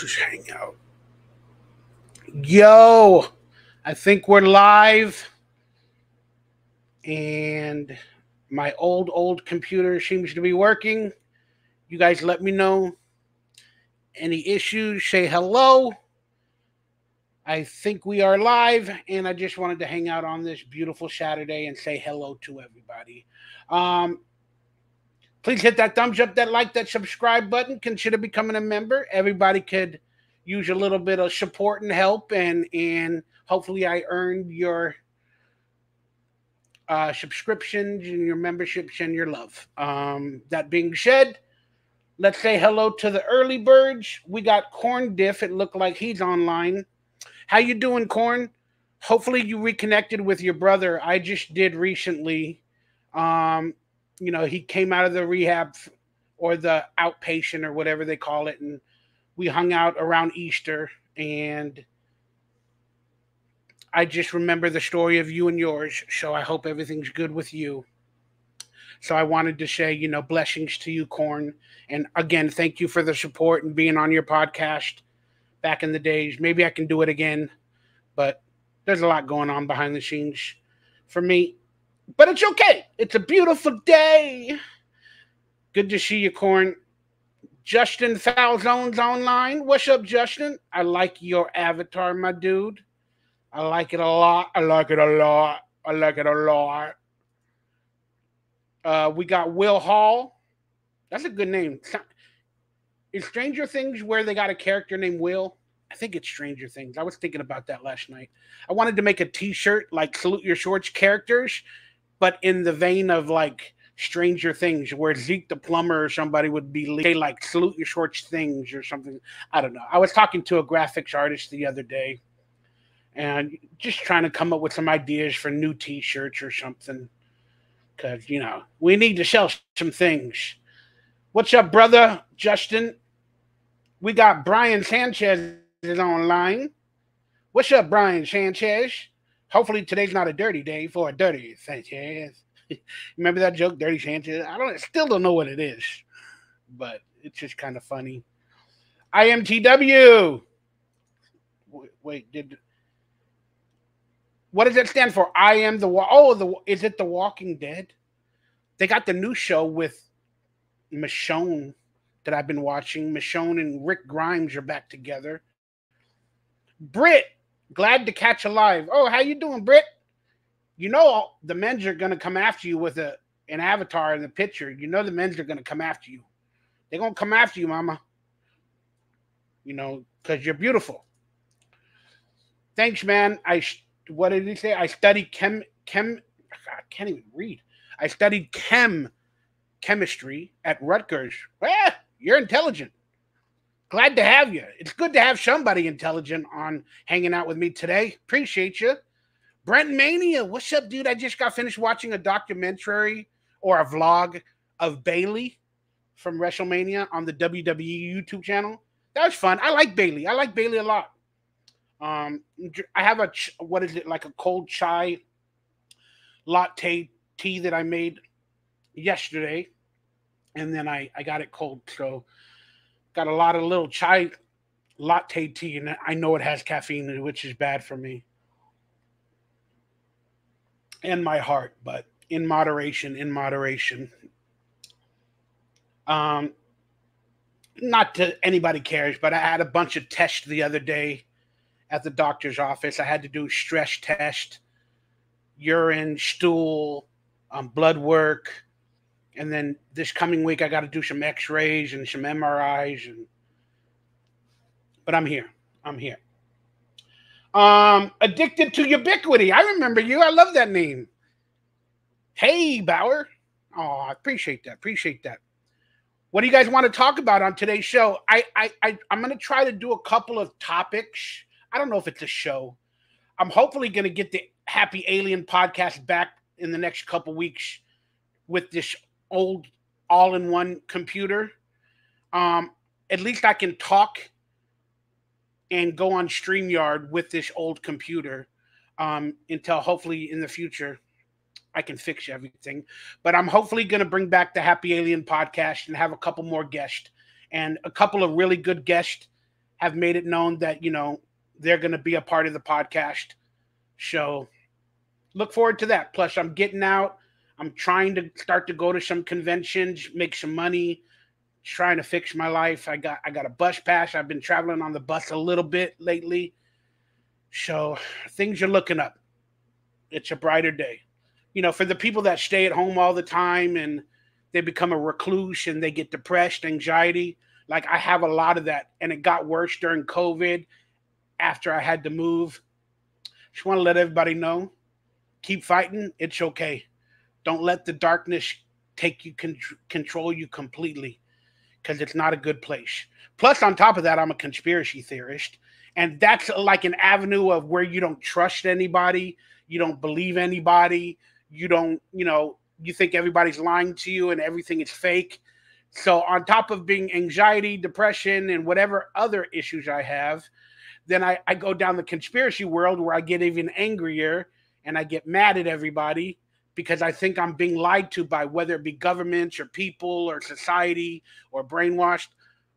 just hang out. Yo, I think we're live. And my old, old computer seems to be working. You guys let me know. Any issues, say hello. I think we are live, and I just wanted to hang out on this beautiful Saturday and say hello to everybody. Um, please hit that thumbs up, that like, that subscribe button. Consider becoming a member. Everybody could use a little bit of support and help, and and hopefully I earned your uh, subscriptions and your memberships and your love. Um, that being said, let's say hello to the early birds. We got Corn Diff. It looked like he's online. How you doing, Corn? Hopefully you reconnected with your brother. I just did recently. Um, you know, he came out of the rehab or the outpatient or whatever they call it, and we hung out around Easter. And I just remember the story of you and yours. So I hope everything's good with you. So I wanted to say, you know, blessings to you, Corn. And again, thank you for the support and being on your podcast back in the days. Maybe I can do it again, but there's a lot going on behind the scenes for me. But it's okay. It's a beautiful day. Good to see you, Corn. Justin Falzone's online. What's up, Justin? I like your avatar, my dude. I like it a lot. I like it a lot. I like it a lot. Uh, we got Will Hall. That's a good name. Is Stranger Things where they got a character named Will? I think it's Stranger Things. I was thinking about that last night. I wanted to make a T-shirt like "Salute Your Shorts" characters, but in the vein of like Stranger Things, where Zeke the plumber or somebody would be like "Salute Your Shorts" things or something. I don't know. I was talking to a graphics artist the other day, and just trying to come up with some ideas for new T-shirts or something, because you know we need to sell some things. What's up, brother Justin? We got Brian Sanchez is online. What's up, Brian Sanchez? Hopefully today's not a dirty day for a dirty Sanchez. Remember that joke, Dirty Sanchez? I don't still don't know what it is, but it's just kind of funny. IMTW. Wait, wait, did what does that stand for? I am the oh the is it the Walking Dead? They got the new show with Michonne that I've been watching. Michonne and Rick Grimes are back together. Britt, glad to catch alive. Oh, how you doing, Britt? You know the men's are gonna come after you with a an avatar in the picture. You know the men's are gonna come after you. They're gonna come after you, mama. You know, because you're beautiful. Thanks, man. I what did he say? I studied chem chem I can't even read. I studied chem chemistry at Rutgers. Eh, you're intelligent. Glad to have you. It's good to have somebody intelligent on hanging out with me today. Appreciate you. Brent Mania, what's up, dude? I just got finished watching a documentary or a vlog of Bayley from WrestleMania on the WWE YouTube channel. That was fun. I like Bayley. I like Bayley a lot. Um, I have a what is it like a cold chai latte tea that I made yesterday, and then I I got it cold. So got a lot of little chai latte tea, and I know it has caffeine, which is bad for me and my heart, but in moderation, in moderation. Um, not to anybody cares, but I had a bunch of tests the other day at the doctor's office. I had to do stress test, urine, stool, um, blood work, and then this coming week I got to do some X-rays and some MRIs. And but I'm here. I'm here. Um, addicted to ubiquity. I remember you. I love that name. Hey, Bower. Oh, I appreciate that. Appreciate that. What do you guys want to talk about on today's show? I, I, I I'm going to try to do a couple of topics I don't know if it's a show. I'm hopefully going to get the Happy Alien podcast back in the next couple weeks with this old all-in-one computer. Um, at least I can talk and go on StreamYard with this old computer um, until hopefully in the future I can fix everything. But I'm hopefully going to bring back the Happy Alien podcast and have a couple more guests and a couple of really good guests have made it known that you know they're going to be a part of the podcast show. Look forward to that. Plus, I'm getting out. I'm trying to start to go to some conventions, make some money, trying to fix my life. I got I got a bus pass. I've been traveling on the bus a little bit lately. So things are looking up. It's a brighter day. You know, for the people that stay at home all the time and they become a recluse and they get depressed, anxiety, like I have a lot of that. And it got worse during COVID after I had to move. Just want to let everybody know keep fighting. It's okay. Don't let the darkness take you, con- control you completely because it's not a good place. Plus, on top of that, I'm a conspiracy theorist. And that's uh, like an avenue of where you don't trust anybody, you don't believe anybody, you don't, you know, you think everybody's lying to you and everything is fake. So, on top of being anxiety, depression, and whatever other issues I have, then I, I go down the conspiracy world where I get even angrier and I get mad at everybody because I think I'm being lied to by whether it be governments or people or society or brainwashed.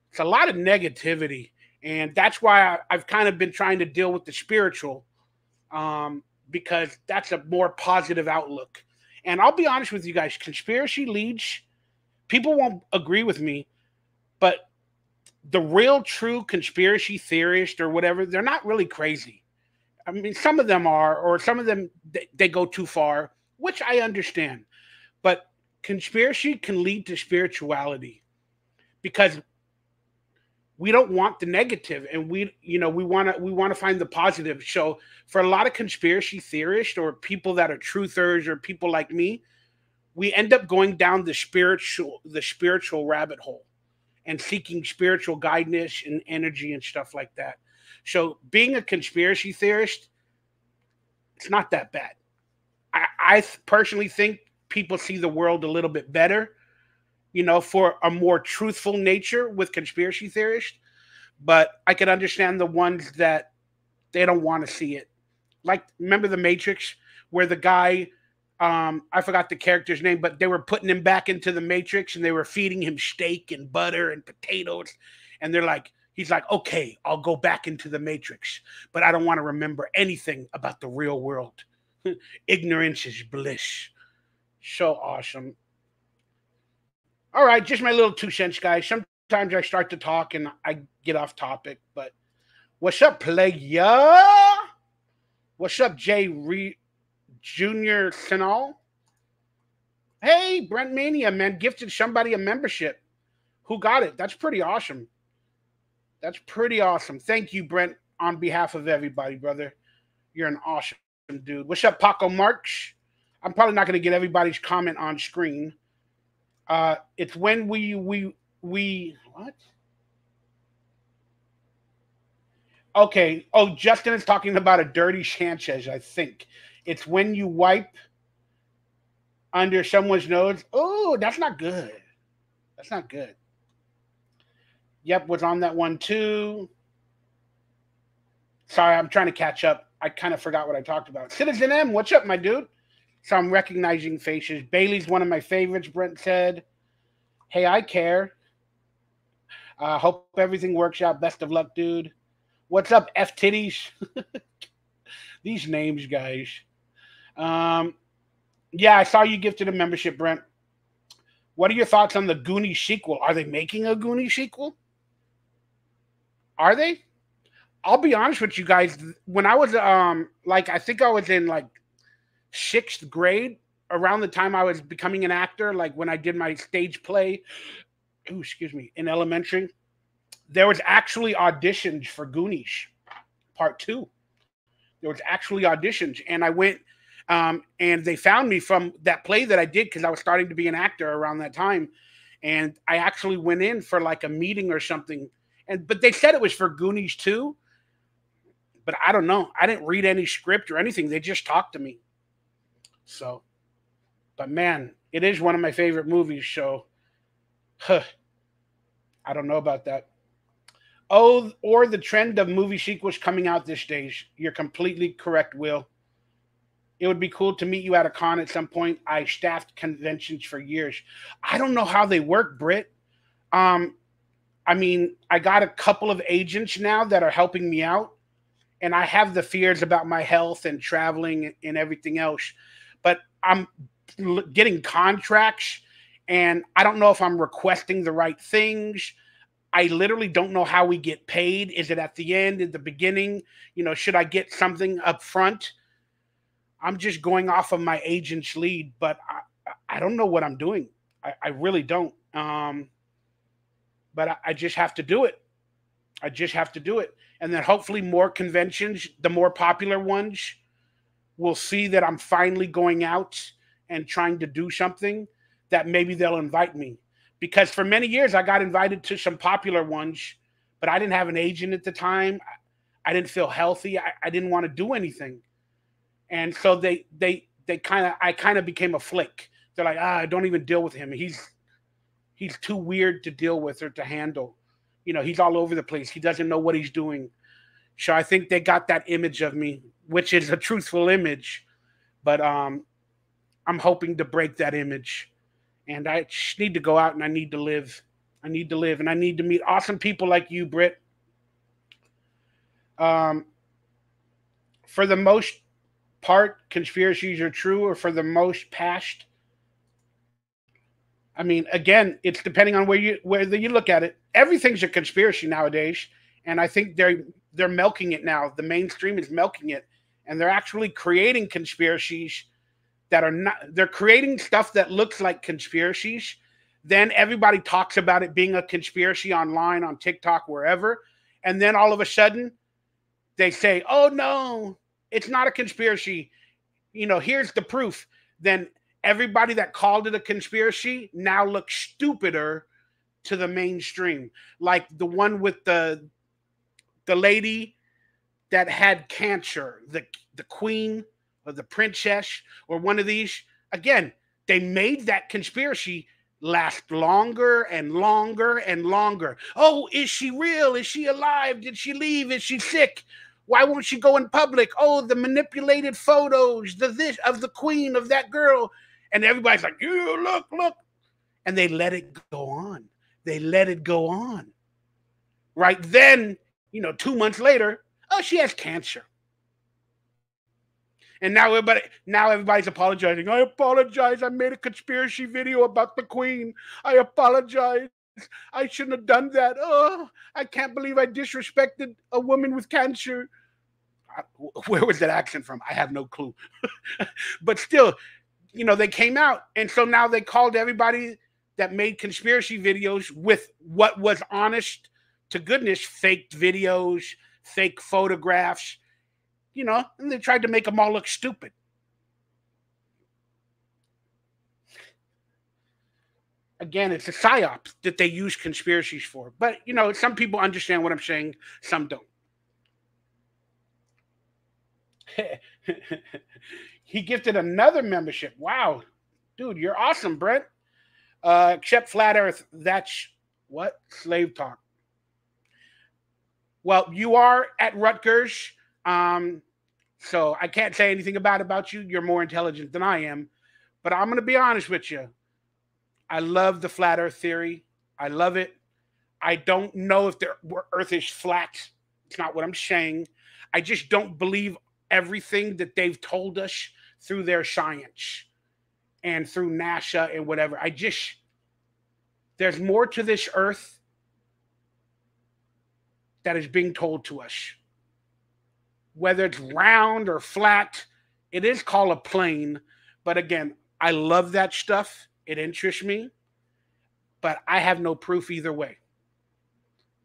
It's a lot of negativity. And that's why I, have kind of been trying to deal with the spiritual um, because that's a more positive outlook. And I'll be honest with you guys conspiracy leads, people won't agree with me, but the real true conspiracy theorist or whatever, they're not really crazy. I mean, some of them are, or some of them they, they go too far, which I understand. But conspiracy can lead to spirituality because we don't want the negative and we you know we want to we want to find the positive so for a lot of conspiracy theorists or people that are truthers or people like me we end up going down the spiritual the spiritual rabbit hole and seeking spiritual guidance and energy and stuff like that so being a conspiracy theorist it's not that bad I, I personally think people see the world a little bit better, you know, for a more truthful nature with conspiracy theorists. But I can understand the ones that they don't want to see it. Like, remember the Matrix, where the guy, um, I forgot the character's name, but they were putting him back into the Matrix and they were feeding him steak and butter and potatoes. And they're like, he's like, okay, I'll go back into the Matrix, but I don't want to remember anything about the real world. Ignorance is bliss. So awesome. All right, just my little two cents, guys. Sometimes I start to talk and I get off topic, but what's up, playa? What's up, Jay Re- Junior Sinal? Hey, Brent Mania, man, gifted somebody a membership. Who got it? That's pretty awesome. That's pretty awesome. Thank you, Brent, on behalf of everybody, brother. You're an awesome dude. What's up, Paco March? I'm probably not going to get everybody's comment on screen. Uh, it's when we we we what? Okay. Oh, Justin is talking about a dirty Sanchez. I think it's when you wipe under someone's nose. Oh, that's not good. That's not good. Yep, was on that one too. Sorry, I'm trying to catch up. I kind of forgot what I talked about. Citizen M, what's up, my dude? So I'm recognizing faces. Bayley's one of my favorites, Brent said. Hey, I care. Uh, hope everything works out. Best of luck, dude. What's up, F titties? These names, guys. Um, yeah, I saw you gifted a membership, Brent. What are your thoughts on the Goonie sequel? Are they making a Goonie sequel? Are they? I'll be honest with you guys. When I was um like I think I was in like sixth grade, around the time I was becoming an actor, like when I did my stage play, ooh, excuse me, in elementary, there was actually auditions for Goonies Part Two. There was actually auditions, and I went um, and they found me from that play that I did because I was starting to be an actor around that time, and I actually went in for like a meeting or something. And but they said it was for Goonies too, but I don't know. I didn't read any script or anything. They just talked to me. So, but man, it is one of my favorite movies. So, huh, I don't know about that. Oh, or the trend of movie sequels coming out this days. You're completely correct, Will. It would be cool to meet you at a con at some point. I staffed conventions for years. I don't know how they work, Britt. Um, I mean, I got a couple of agents now that are helping me out, and I have the fears about my health and traveling and everything else. But I'm getting contracts, and I don't know if I'm requesting the right things. I literally don't know how we get paid. Is it at the end, at the beginning? You know, should I get something up front? I'm just going off of my agent's lead, but I, I don't know what I'm doing. I, I really don't. Um, but I, I just have to do it. I just have to do it. And then hopefully more conventions, the more popular ones, will see that I'm finally going out and trying to do something that maybe they'll invite me. Because for many years I got invited to some popular ones, but I didn't have an agent at the time. I didn't feel healthy. I, I didn't want to do anything. And so they they they kind of I kind of became a flick. They're like, ah, don't even deal with him. He's he's too weird to deal with or to handle. You know, he's all over the place. He doesn't know what he's doing. So I think they got that image of me, which is a truthful image, but um, I'm hoping to break that image. And I need to go out and I need to live. I need to live and I need to meet awesome people like you, Britt. Um, for the most part, conspiracies are true, or for the most past, I mean, again, it's depending on where you whether you look at it. Everything's a conspiracy nowadays, and I think they're they're milking it now. The mainstream is milking it, and they're actually creating conspiracies that are not. They're creating stuff that looks like conspiracies. Then everybody talks about it being a conspiracy online, on TikTok, wherever, and then all of a sudden, they say, "Oh no, it's not a conspiracy." You know, here's the proof. Then everybody that called it a conspiracy now looks stupider to the mainstream. Like the one with the the lady that had cancer the the queen or the princess or one of these. Again they made that conspiracy last longer and longer and longer. Oh is she real? Is she alive? Did she leave? Is she sick? Why won't she go in public? Oh the manipulated photos the this of the queen of that girl. And everybody's like, "You look, look," and they let it go on. They let it go on. Right then, you know, two months later, oh, she has cancer. And now everybody, now everybody's apologizing. I apologize. I made a conspiracy video about the queen. I apologize. I shouldn't have done that. Oh, I can't believe I disrespected a woman with cancer. Where was that accent from? I have no clue. but still, you know, they came out. And so now they called everybody that made conspiracy videos with what was honest to goodness faked videos, fake photographs, you know, and they tried to make them all look stupid. Again, it's a psyop that they use conspiracies for. But, you know, some people understand what I'm saying, some don't. he gifted another membership. Wow, dude, you're awesome, Brent. Uh, except flat Earth, that's what slave talk. Well, you are at Rutgers, um, so I can't say anything about about you. You're more intelligent than I am, but I'm going to be honest with you. I love the flat Earth theory. I love it. I don't know if the Earth is flat. It's not what I'm saying. I just don't believe everything that they've told us through their science and through NASA and whatever. I just, there's more to this earth that is being told to us. Whether it's round or flat, it is called a plane. But again, I love that stuff. It interests me, but I have no proof either way.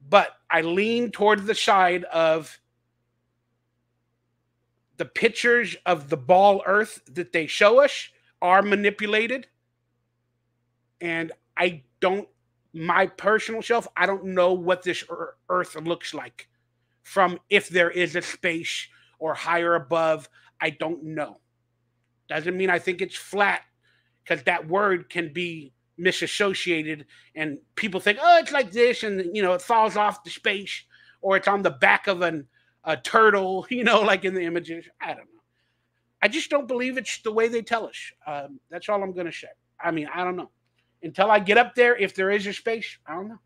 But I lean towards the side of the pictures of the ball earth that they show us are manipulated and i don't my personal self i don't know what this earth looks like from if there is a space or higher above i don't know doesn't mean i think it's flat because that word can be misassociated and people think oh it's like this and you know it falls off the space or it's on the back of an a turtle, you know, like in the images. I don't know. I just don't believe it's the way they tell us. Um, that's all I'm going to say. I mean, I don't know. Until I get up there, if there is a space, I don't know.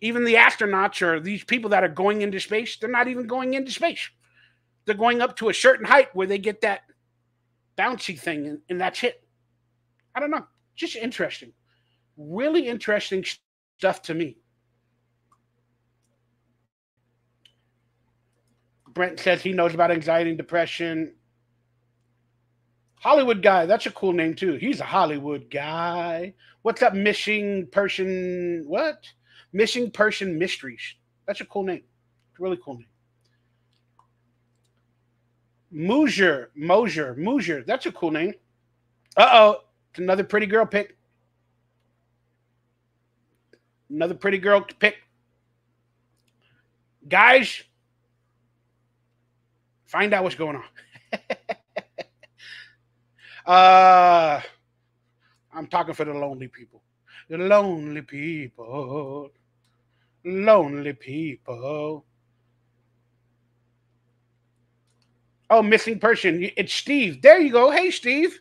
even the astronauts or these people that are going into space, they're not even going into space. They're going up to a certain height where they get that bouncy thing, and, and that's it. I don't know. Just interesting. Really interesting stuff to me. Brent says he knows about anxiety and depression. Hollywood guy, that's a cool name too. He's a Hollywood guy. What's up, missing person? What? Missing person mysteries. That's a cool name. Really cool name. Mosier, Mosier, Mosier. That's a cool name. Uh oh, it's another pretty girl pick. Another pretty girl pick. Guys, find out what's going on. uh, I'm talking for the lonely people. The lonely people. Lonely people. Oh, missing person. It's Steve. There you go. Hey, Steve.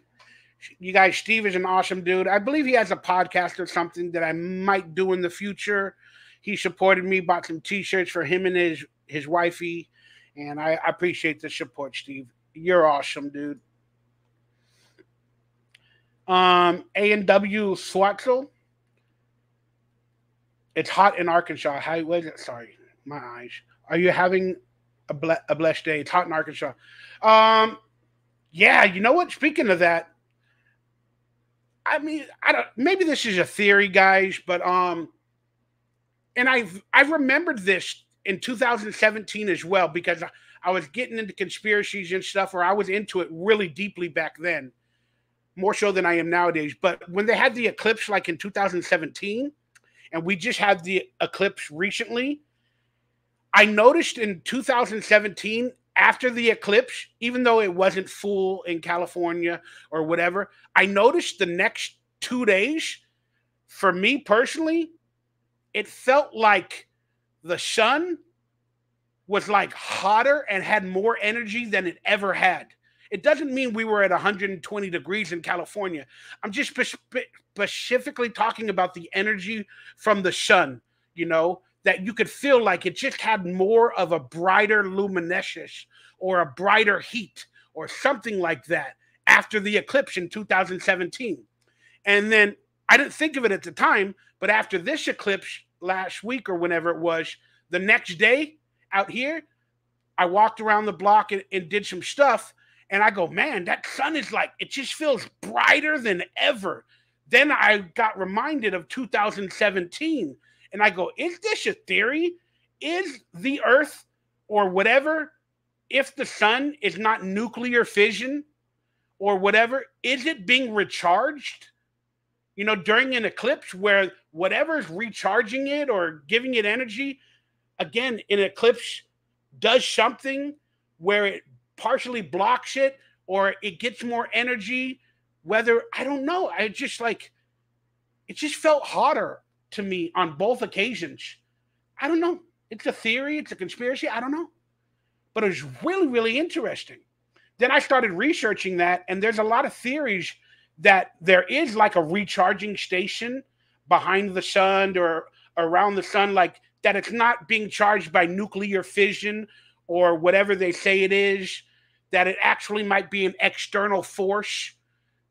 You guys, Steve is an awesome dude. I believe he has a podcast or something that I might do in the future. He supported me, bought some t-shirts for him and his his wifey, and I, I appreciate the support, Steve. You're awesome, dude. Um, A and W Swatzel. It's hot in Arkansas. How was it? Sorry, my eyes. Are you having a, ble- a blessed day? It's hot in Arkansas. Um, yeah, you know what? Speaking of that, I mean, I don't. Maybe this is a theory, guys, but um, and I've I've remembered this in 2017 as well because I, I was getting into conspiracies and stuff, or I was into it really deeply back then, more so than I am nowadays. But when they had the eclipse, like in 2017, and we just had the eclipse recently, I noticed in 2017 after the eclipse, even though it wasn't full in California or whatever, I noticed the next two days, for me personally, it felt like the sun was like hotter and had more energy than it ever had. It doesn't mean we were at 120 degrees in California. I'm just specifically talking about the energy from the sun, you know, that you could feel like it just had more of a brighter luminescence or a brighter heat or something like that after the eclipse in 2017. And then I didn't think of it at the time, but after this eclipse last week or whenever it was, the next day out here, I walked around the block and, and did some stuff. And I go, man, that sun is like, it just feels brighter than ever. Then I got reminded of 2017 and I go, is this a theory? Is the earth or whatever, if the sun is not nuclear fission or whatever, is it being recharged? You know, during an eclipse where whatever is recharging it or giving it energy, again, an eclipse does something where it partially blocks it or it gets more energy. Whether I don't know, I just like it just felt hotter to me on both occasions. I don't know. It's a theory, it's a conspiracy. I don't know. But it was really, really interesting. Then I started researching that, and there's a lot of theories that there is like a recharging station behind the sun or around the sun, like that it's not being charged by nuclear fission or whatever they say it is, that it actually might be an external force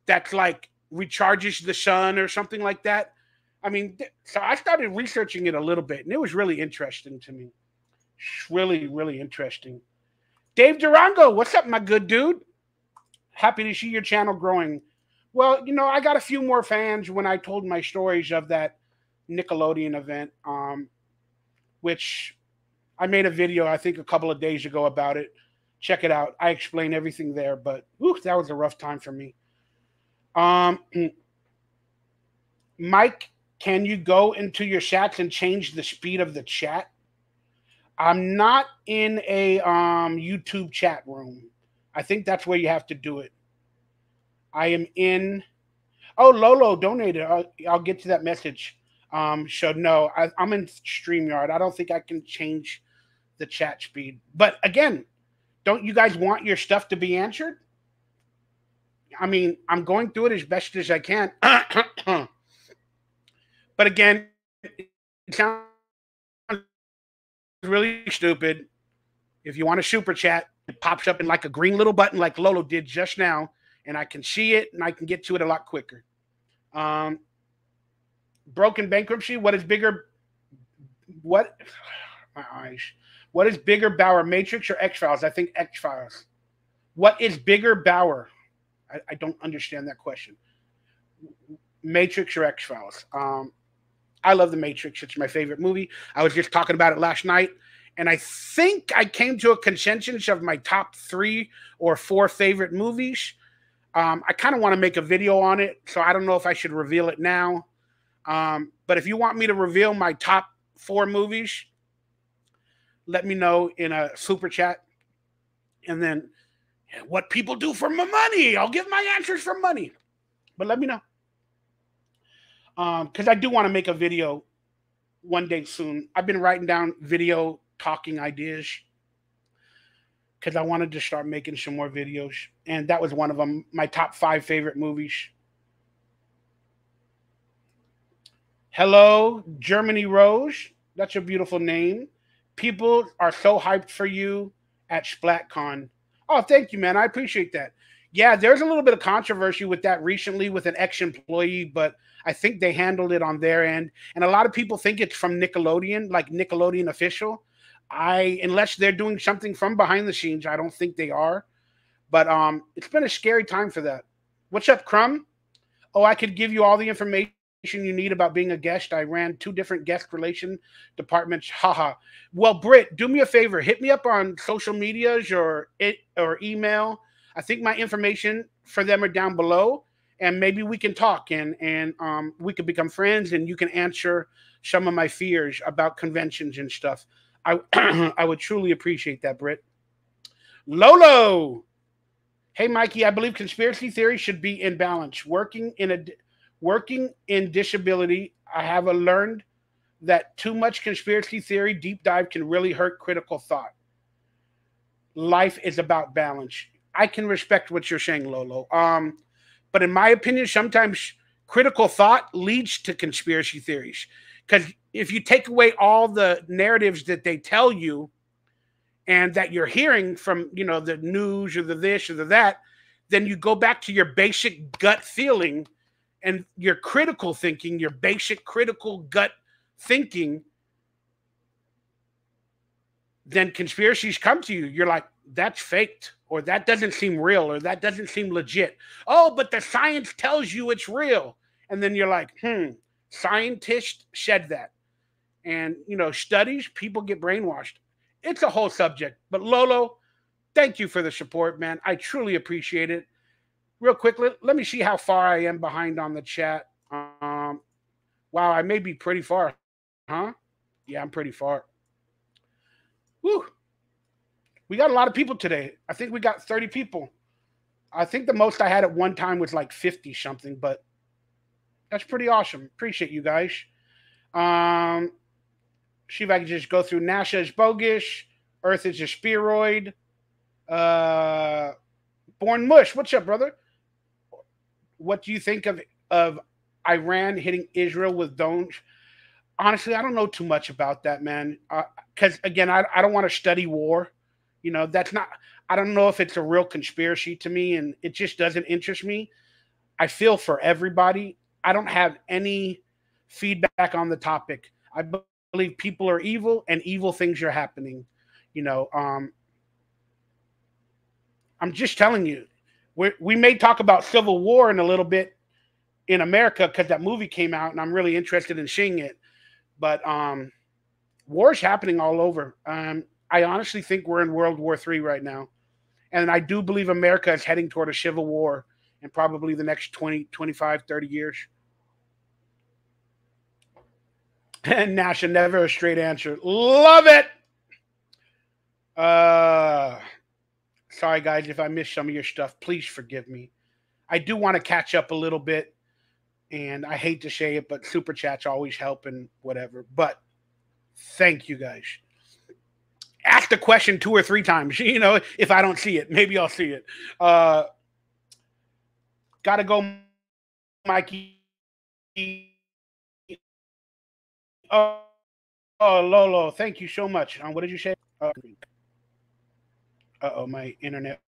that's like recharges the sun or something like that. I mean, so I started researching it a little bit, and it was really interesting to me. Really, really interesting. Dave Durango, what's up, my good dude? Happy to see your channel growing. Well, you know, I got a few more fans when I told my stories of that Nickelodeon event, um, which I made a video, I think, a couple of days ago about it. Check it out. I explain everything there, but whew, that was a rough time for me. Um, Mike can you go into your chats and change the speed of the chat? I'm not in a um, YouTube chat room. I think that's where you have to do it. I am in. Oh, Lolo donated. I'll, I'll get to that message. Um, so no, I, I'm in StreamYard. I don't think I can change the chat speed. But again, don't you guys want your stuff to be answered? I mean, I'm going through it as best as I can. But again, it sounds really stupid. If you want a super chat, it pops up in like a green little button, like Lolo did just now, and I can see it and I can get to it a lot quicker. Um, broken bankruptcy. What is bigger? What? My eyes. What is bigger, Bower Matrix or X Files? I think X Files. What is bigger, Bower? I, I, don't understand that question. Matrix or X Files? Um, I love The Matrix. It's my favorite movie. I was just talking about it last night, and I think I came to a consensus of my top three or four favorite movies. Um, I kind of want to make a video on it, so I don't know if I should reveal it now. Um, but if you want me to reveal my top four movies, let me know in a super chat. And then what people do for my money, I'll give my answers for money. But let me know. Um, because I do want to make a video one day soon. I've been writing down video talking ideas because I wanted to start making some more videos. And that was one of them, my top five favorite movies. Hello, Germany Rose. That's a beautiful name. People are so hyped for you at SplatCon. Oh, thank you, man. I appreciate that. Yeah, there's a little bit of controversy with that recently with an ex-employee, but I think they handled it on their end. And a lot of people think it's from Nickelodeon, like Nickelodeon official. I unless they're doing something from behind the scenes, I don't think they are. But um, it's been a scary time for that. What's up, Crumb? Oh, I could give you all the information you need about being a guest. I ran two different guest relation departments. Haha. Well, Britt, do me a favor. Hit me up on social medias or it or email. I think my information for them are down below, and maybe we can talk and and um, we could become friends, and you can answer some of my fears about conventions and stuff. I I would truly appreciate that, Britt. Lolo. Hey, Mikey, I believe conspiracy theory should be in balance. Working in a Working in disability, I have learned that too much conspiracy theory deep dive can really hurt critical thought. Life is about balance. I can respect what you're saying, Lolo. Um, but in my opinion, sometimes critical thought leads to conspiracy theories. Because if you take away all the narratives that they tell you and that you're hearing from, you know, the news or the this or the that, then you go back to your basic gut feeling and your critical thinking, your basic critical gut thinking, then conspiracies come to you. You're like, that's faked, or that doesn't seem real, or that doesn't seem legit. Oh, but the science tells you it's real. And then you're like, hmm, scientists said that. And, you know, studies, people get brainwashed. It's a whole subject. But Lolo, thank you for the support, man. I truly appreciate it real quick, let, let me see how far I am behind on the chat. Um, wow, I may be pretty far, huh? Yeah, I'm pretty far. Whew. We got a lot of people today. I think we got 30 people. I think the most I had at one time was like 50 something, but that's pretty awesome. Appreciate you guys. Um, see if I can just go through NASA is bogus, Earth is a spheroid. Uh, Born Mush, what's up, brother? What do you think of of Iran hitting Israel with drones? Honestly, I don't know too much about that, man. Because uh, again, I, I don't want to study war. You know, that's not. I don't know if it's a real conspiracy to me, and it just doesn't interest me. I feel for everybody. I don't have any feedback on the topic. I believe people are evil, and evil things are happening. You know, um, I'm just telling you, we we may talk about Civil War in a little bit in America because that movie came out and I'm really interested in seeing it. But um, war's happening all over. Um, I honestly think we're in World War III right now. And I do believe America is heading toward a civil war in probably the next 20, 25, 30 years. And Nasha, never a straight answer. Love it. Uh, Sorry, guys, if I missed some of your stuff, please forgive me. I do want to catch up a little bit, and I hate to say it, but super chats always help and whatever. But thank you guys. Ask the question two or three times. You know, if I don't see it, maybe I'll see it. Uh, gotta go, Mikey. Oh. Lolo, thank you so much. Um, what did you say? Uh oh, my internet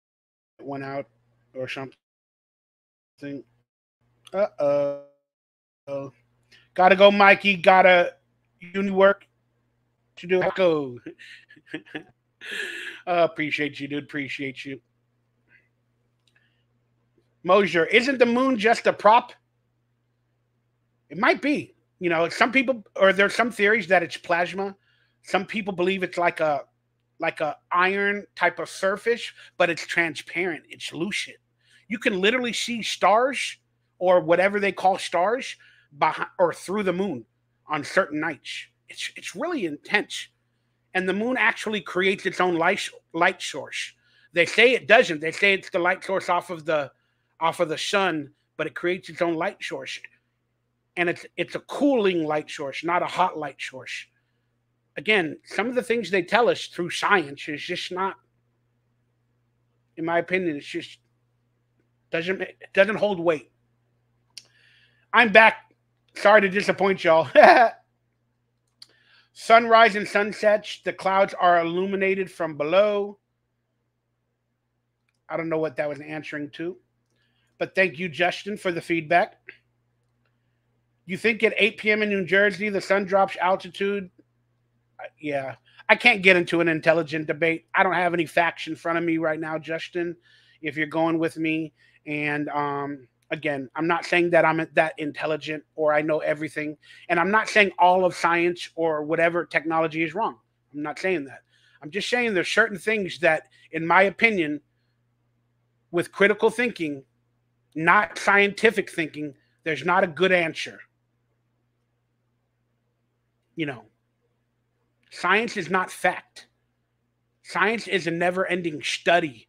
went out or something. Uh oh. Gotta go, Mikey. Gotta uni work to do. Go. uh, appreciate you, dude. Appreciate you. Mosier, isn't the moon just a prop? It might be. You know, some people or there's some theories that it's plasma. Some people believe it's like a like a iron type of surface, but it's transparent. It's lucid. You can literally see stars or whatever they call stars behind or through the moon on certain nights. It's it's really intense. And the moon actually creates its own light light source. They say it doesn't. They say it's the light source off of the off of the sun, but it creates its own light source. And it's it's a cooling light source, not a hot light source. Again, some of the things they tell us through science is just not, in my opinion, it's just doesn't doesn't hold weight. I'm back. Sorry to disappoint y'all. Sunrise and sunsets, the clouds are illuminated from below. I don't know what that was answering to. But thank you, Justin, for the feedback. You think at 8 p.m. in New Jersey, the sun drops altitude? Yeah. I can't get into an intelligent debate. I don't have any facts in front of me right now, Justin, if you're going with me. And um, again, I'm not saying that I'm that intelligent or I know everything. And I'm not saying all of science or whatever technology is wrong. I'm not saying that. I'm just saying there's certain things that, in my opinion, with critical thinking, not scientific thinking, there's not a good answer. You know, science is not fact. Science is a never ending study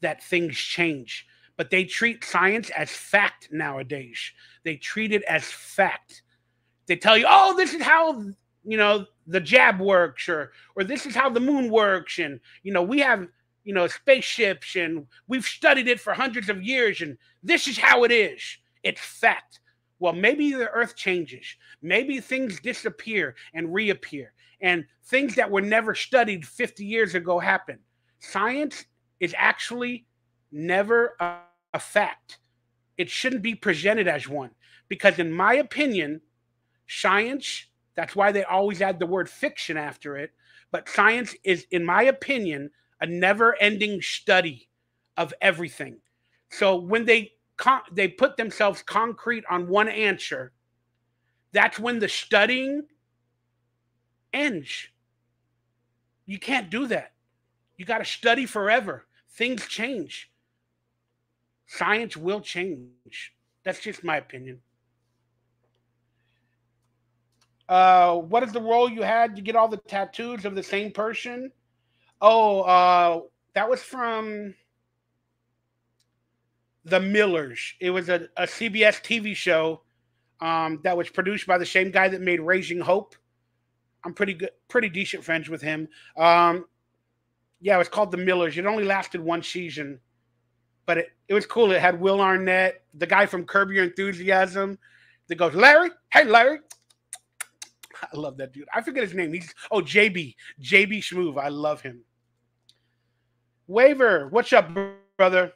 that things change, but they treat science as fact nowadays. They treat it as fact. They tell you, oh, this is how, you know, the jab works, or, or this is how the moon works. And, you know, we have you know, spaceships and we've studied it for hundreds of years and this is how it is. It's fact. Well, maybe the earth changes. Maybe things disappear and reappear and things that were never studied 50 years ago happen. Science is actually never a, a fact. It shouldn't be presented as one because, in my opinion, science, that's why they always add the word fiction after it. But science is, in my opinion, a never-ending study of everything. So when they they put themselves concrete on one answer, that's when the studying ends. You can't do that. You got to study forever. Things change. Science will change. That's just my opinion. Uh, what is the role you had to get all the tattoos of the same person? Oh, uh, that was from The Millers. It was a, a CBS TV show um, that was produced by the same guy that made Raising Hope. I'm pretty good, pretty decent friends with him. Um, yeah, it was called The Millers. It only lasted one season, but it, it was cool. It had Will Arnett, the guy from Curb Your Enthusiasm, that goes, Larry, hey Larry, I love that dude. I forget his name. He's oh JB, JB Smoove. I love him. Waver, what's up, brother?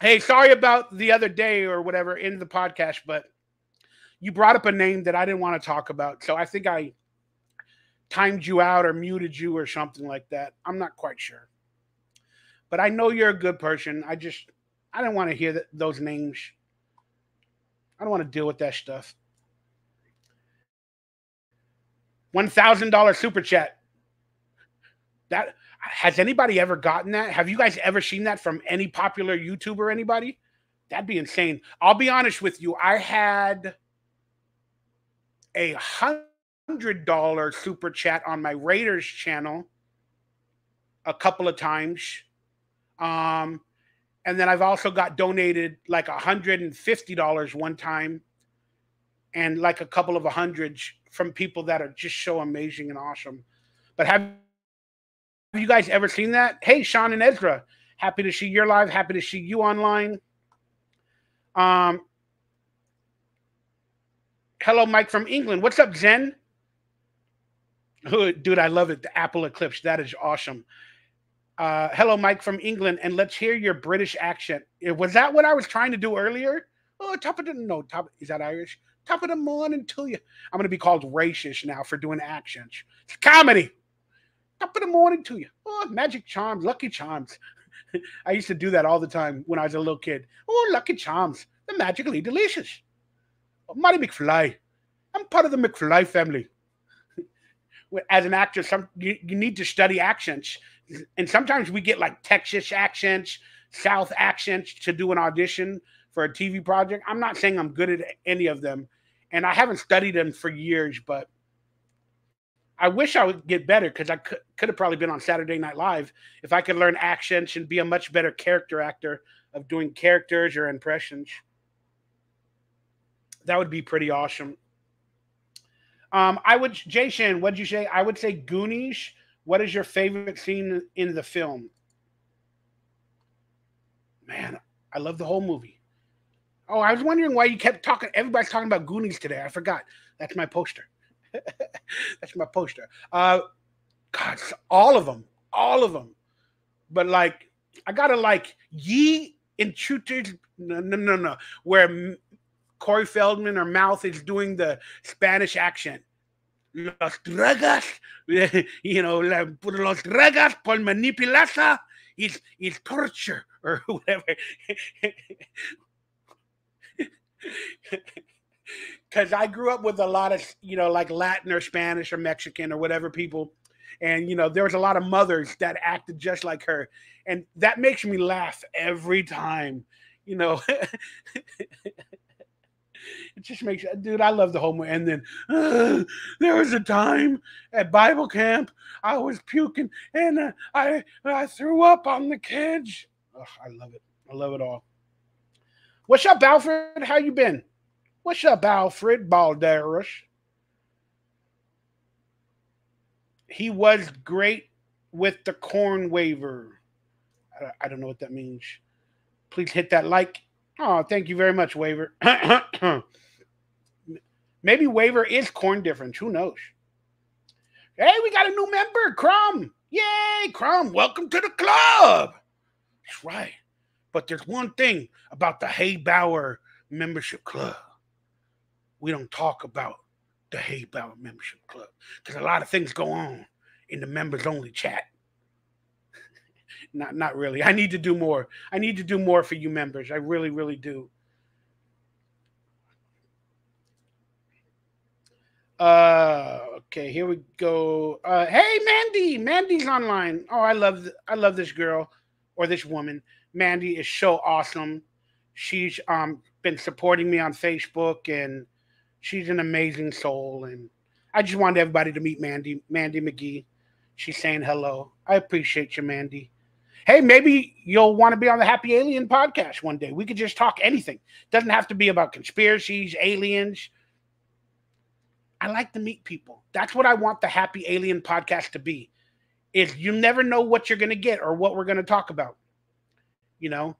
Hey, sorry about the other day or whatever in the podcast, but you brought up a name that I didn't want to talk about. So I think I timed you out or muted you or something like that. I'm not quite sure. But I know you're a good person. I just, I didn't want to hear those names. I don't want to deal with that stuff. $1,000 super chat. That has anybody ever gotten that? Have you guys ever seen that from any popular YouTuber? Anybody? That'd be insane. I'll be honest with you. I had a hundred dollar super chat on my Raiders channel a couple of times. Um, and then I've also got donated like a hundred and fifty dollars one time, and like a couple of hundreds from people that are just so amazing and awesome. But have have you guys ever seen that? Hey, Sean and Ezra, happy to see you're live. Happy to see you online. Um, hello, Mike from England. What's up, Zen? Dude, I love it. The Apple Eclipse. That is awesome. Uh, hello, Mike from England, and let's hear your British accent. Was that what I was trying to do earlier? Oh, top of the no, top is that Irish? Top of the morning to you. I'm gonna be called racist now for doing accents. It's comedy. Top of the morning to you. Oh, magic charms, lucky charms. I used to do that all the time when I was a little kid. Oh, lucky charms. They're magically delicious. Oh, Marty McFly. I'm part of the McFly family. As an actor, some you, you need to study accents. And sometimes we get like Texas accents, South accents to do an audition for a TV project. I'm not saying I'm good at any of them, and I haven't studied them for years, but I wish I would get better because I could, could have probably been on Saturday Night Live if I could learn accents and be a much better character actor of doing characters or impressions. That would be pretty awesome. Um, I would, Jason, what'd you say? I would say Goonies. What is your favorite scene in the film? Man, I love the whole movie. Oh, I was wondering why you kept talking. Everybody's talking about Goonies today. I forgot. That's my poster. That's my poster. Uh, God, all of them, all of them. But like, I gotta like Ye Intruders. No, no, no, no. Where Corey Feldman or Mouth is doing the Spanish accent. Los dragas, you know, los dragas por manipularse is is torture or whatever because I grew up with a lot of you know like Latin or Spanish or Mexican or whatever people, and you know there was a lot of mothers that acted just like her, and that makes me laugh every time. You know, it just makes dude. I love the whole movie. And then uh, there was a time at Bible camp I was puking and uh, I I threw up on the kids. I love it. I love it all. What's up, Alfred? How you been? What's up, Alfred Balderas? He was great with the corn waiver. I don't know what that means. Please hit that like. Oh, thank you very much, waiver. Maybe waiver is corn different. Who knows? Hey, we got a new member, Crumb. Yay, Crumb. Welcome to the club. That's right. But there's one thing about the Hey Bower membership club we don't talk about the Hey Bower Membership Club because a lot of things go on in the members only chat. Not not really. I need to do more. I need to do more for you members. I really really do. Uh okay, here we go. Uh hey Mandy, Mandy's online. Oh, I love I love this girl or this woman. Mandy is so awesome. She's um been supporting me on Facebook and she's an amazing soul, and I just wanted everybody to meet Mandy Mandy McGee. She's saying hello. I appreciate you, Mandy. Hey, maybe you'll want to be on the Happy Alien podcast one day. We could just talk anything. Doesn't have to be about conspiracies, aliens. I like to meet people. That's what I want the Happy Alien podcast to be. Is you never know what you're going to get or what we're going to talk about. You know,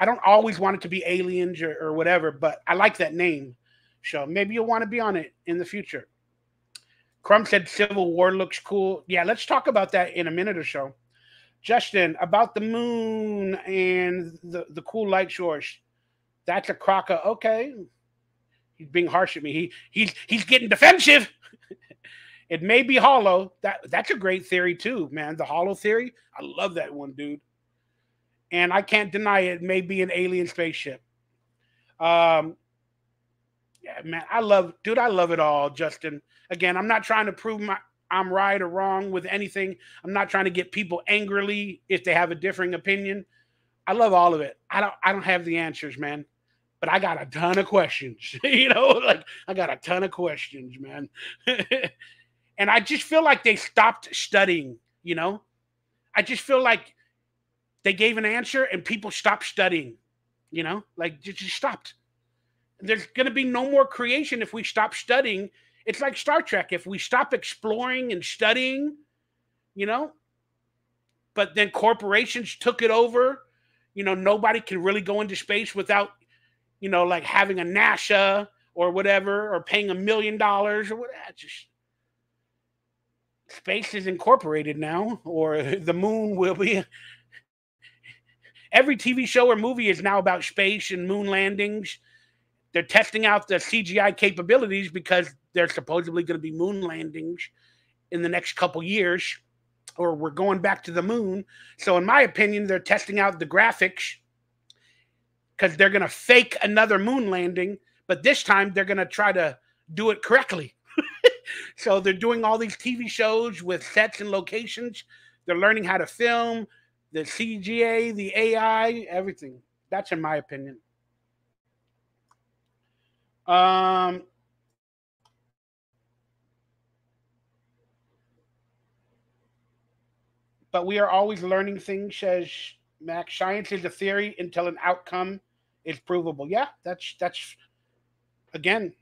I don't always want it to be aliens or, or whatever, but I like that name show. Maybe you'll want to be on it in the future. Crumb said Civil War looks cool. Yeah, let's talk about that in a minute or so. Justin, about the moon and the, the cool light source. That's a crocker. Okay. He's being harsh at me. He he's he's getting defensive. it may be hollow. That that's a great theory too, man. The hollow theory. I love that one, dude. And I can't deny it, it may be an alien spaceship. Um, yeah, man, I love, dude, I love it all, Justin. Again, I'm not trying to prove my I'm right or wrong with anything. I'm not trying to get people angrily if they have a differing opinion. I love all of it. I don't I don't have the answers, man. But I got a ton of questions. you know, like I got a ton of questions, man. and I just feel like they stopped studying, you know? I just feel like they gave an answer and people stopped studying, you know? Like just stopped there's going to be no more creation if we stop studying. It's like Star Trek. If we stop exploring and studying, you know, but then corporations took it over, you know, nobody can really go into space without, you know, like having a NASA or whatever, or paying a million dollars or whatever. Ah, just space is incorporated now, or the moon will be. Every TV show or movie is now about space and moon landings. They're testing out the CGI capabilities because there's supposedly going to be moon landings in the next couple years, or we're going back to the moon. So, in my opinion, they're testing out the graphics because they're going to fake another moon landing, but this time they're going to try to do it correctly. so they're doing all these TV shows with sets and locations. They're learning how to film, the CGA, the AI, everything. That's in my opinion. Um, but we are always learning things, says Max. Science is a theory until an outcome is provable. Yeah, that's that's again,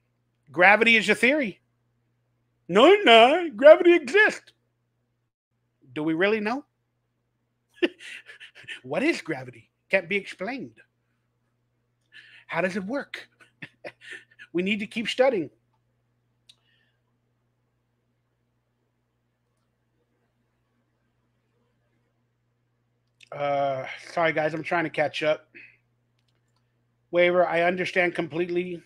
gravity is a theory. No, no, gravity exists. Do we really know? what is gravity? Can't be explained. How does it work? we need to keep studying. Uh, sorry, guys, I'm trying to catch up. Waiver, I understand completely.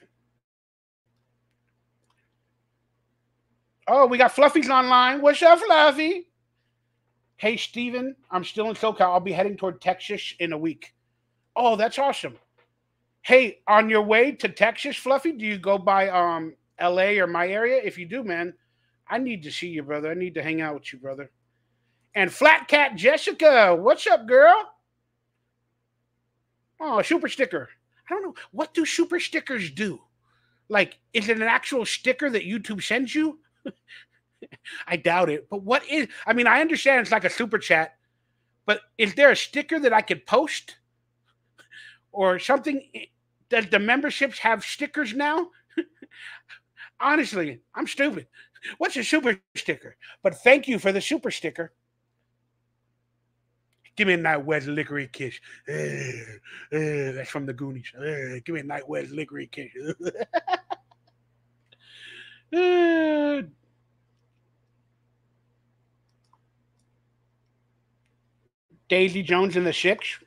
Oh, we got Fluffy's online. What's up, Fluffy? Hey, Steven, I'm still in SoCal. I'll be heading toward Texas in a week. Oh, that's awesome. Hey, on your way to Texas, Fluffy, do you go by um LA or my area? If you do, man, I need to see you, brother. I need to hang out with you, brother. And Flat Cat Jessica, what's up, girl? Oh, super sticker. I don't know. What do super stickers do? Like, is it an actual sticker that YouTube sends you? I doubt it. But what is, I mean, I understand it's like a super chat, but is there a sticker that I could post or something? Eh, does the memberships have stickers now? Honestly, I'm stupid. What's a super sticker? But thank you for the super sticker. Give me a night wet licorice kiss. Uh, uh, that's from the Goonies. Uh, give me a night wet licorice kiss. Daisy Jones and the Six.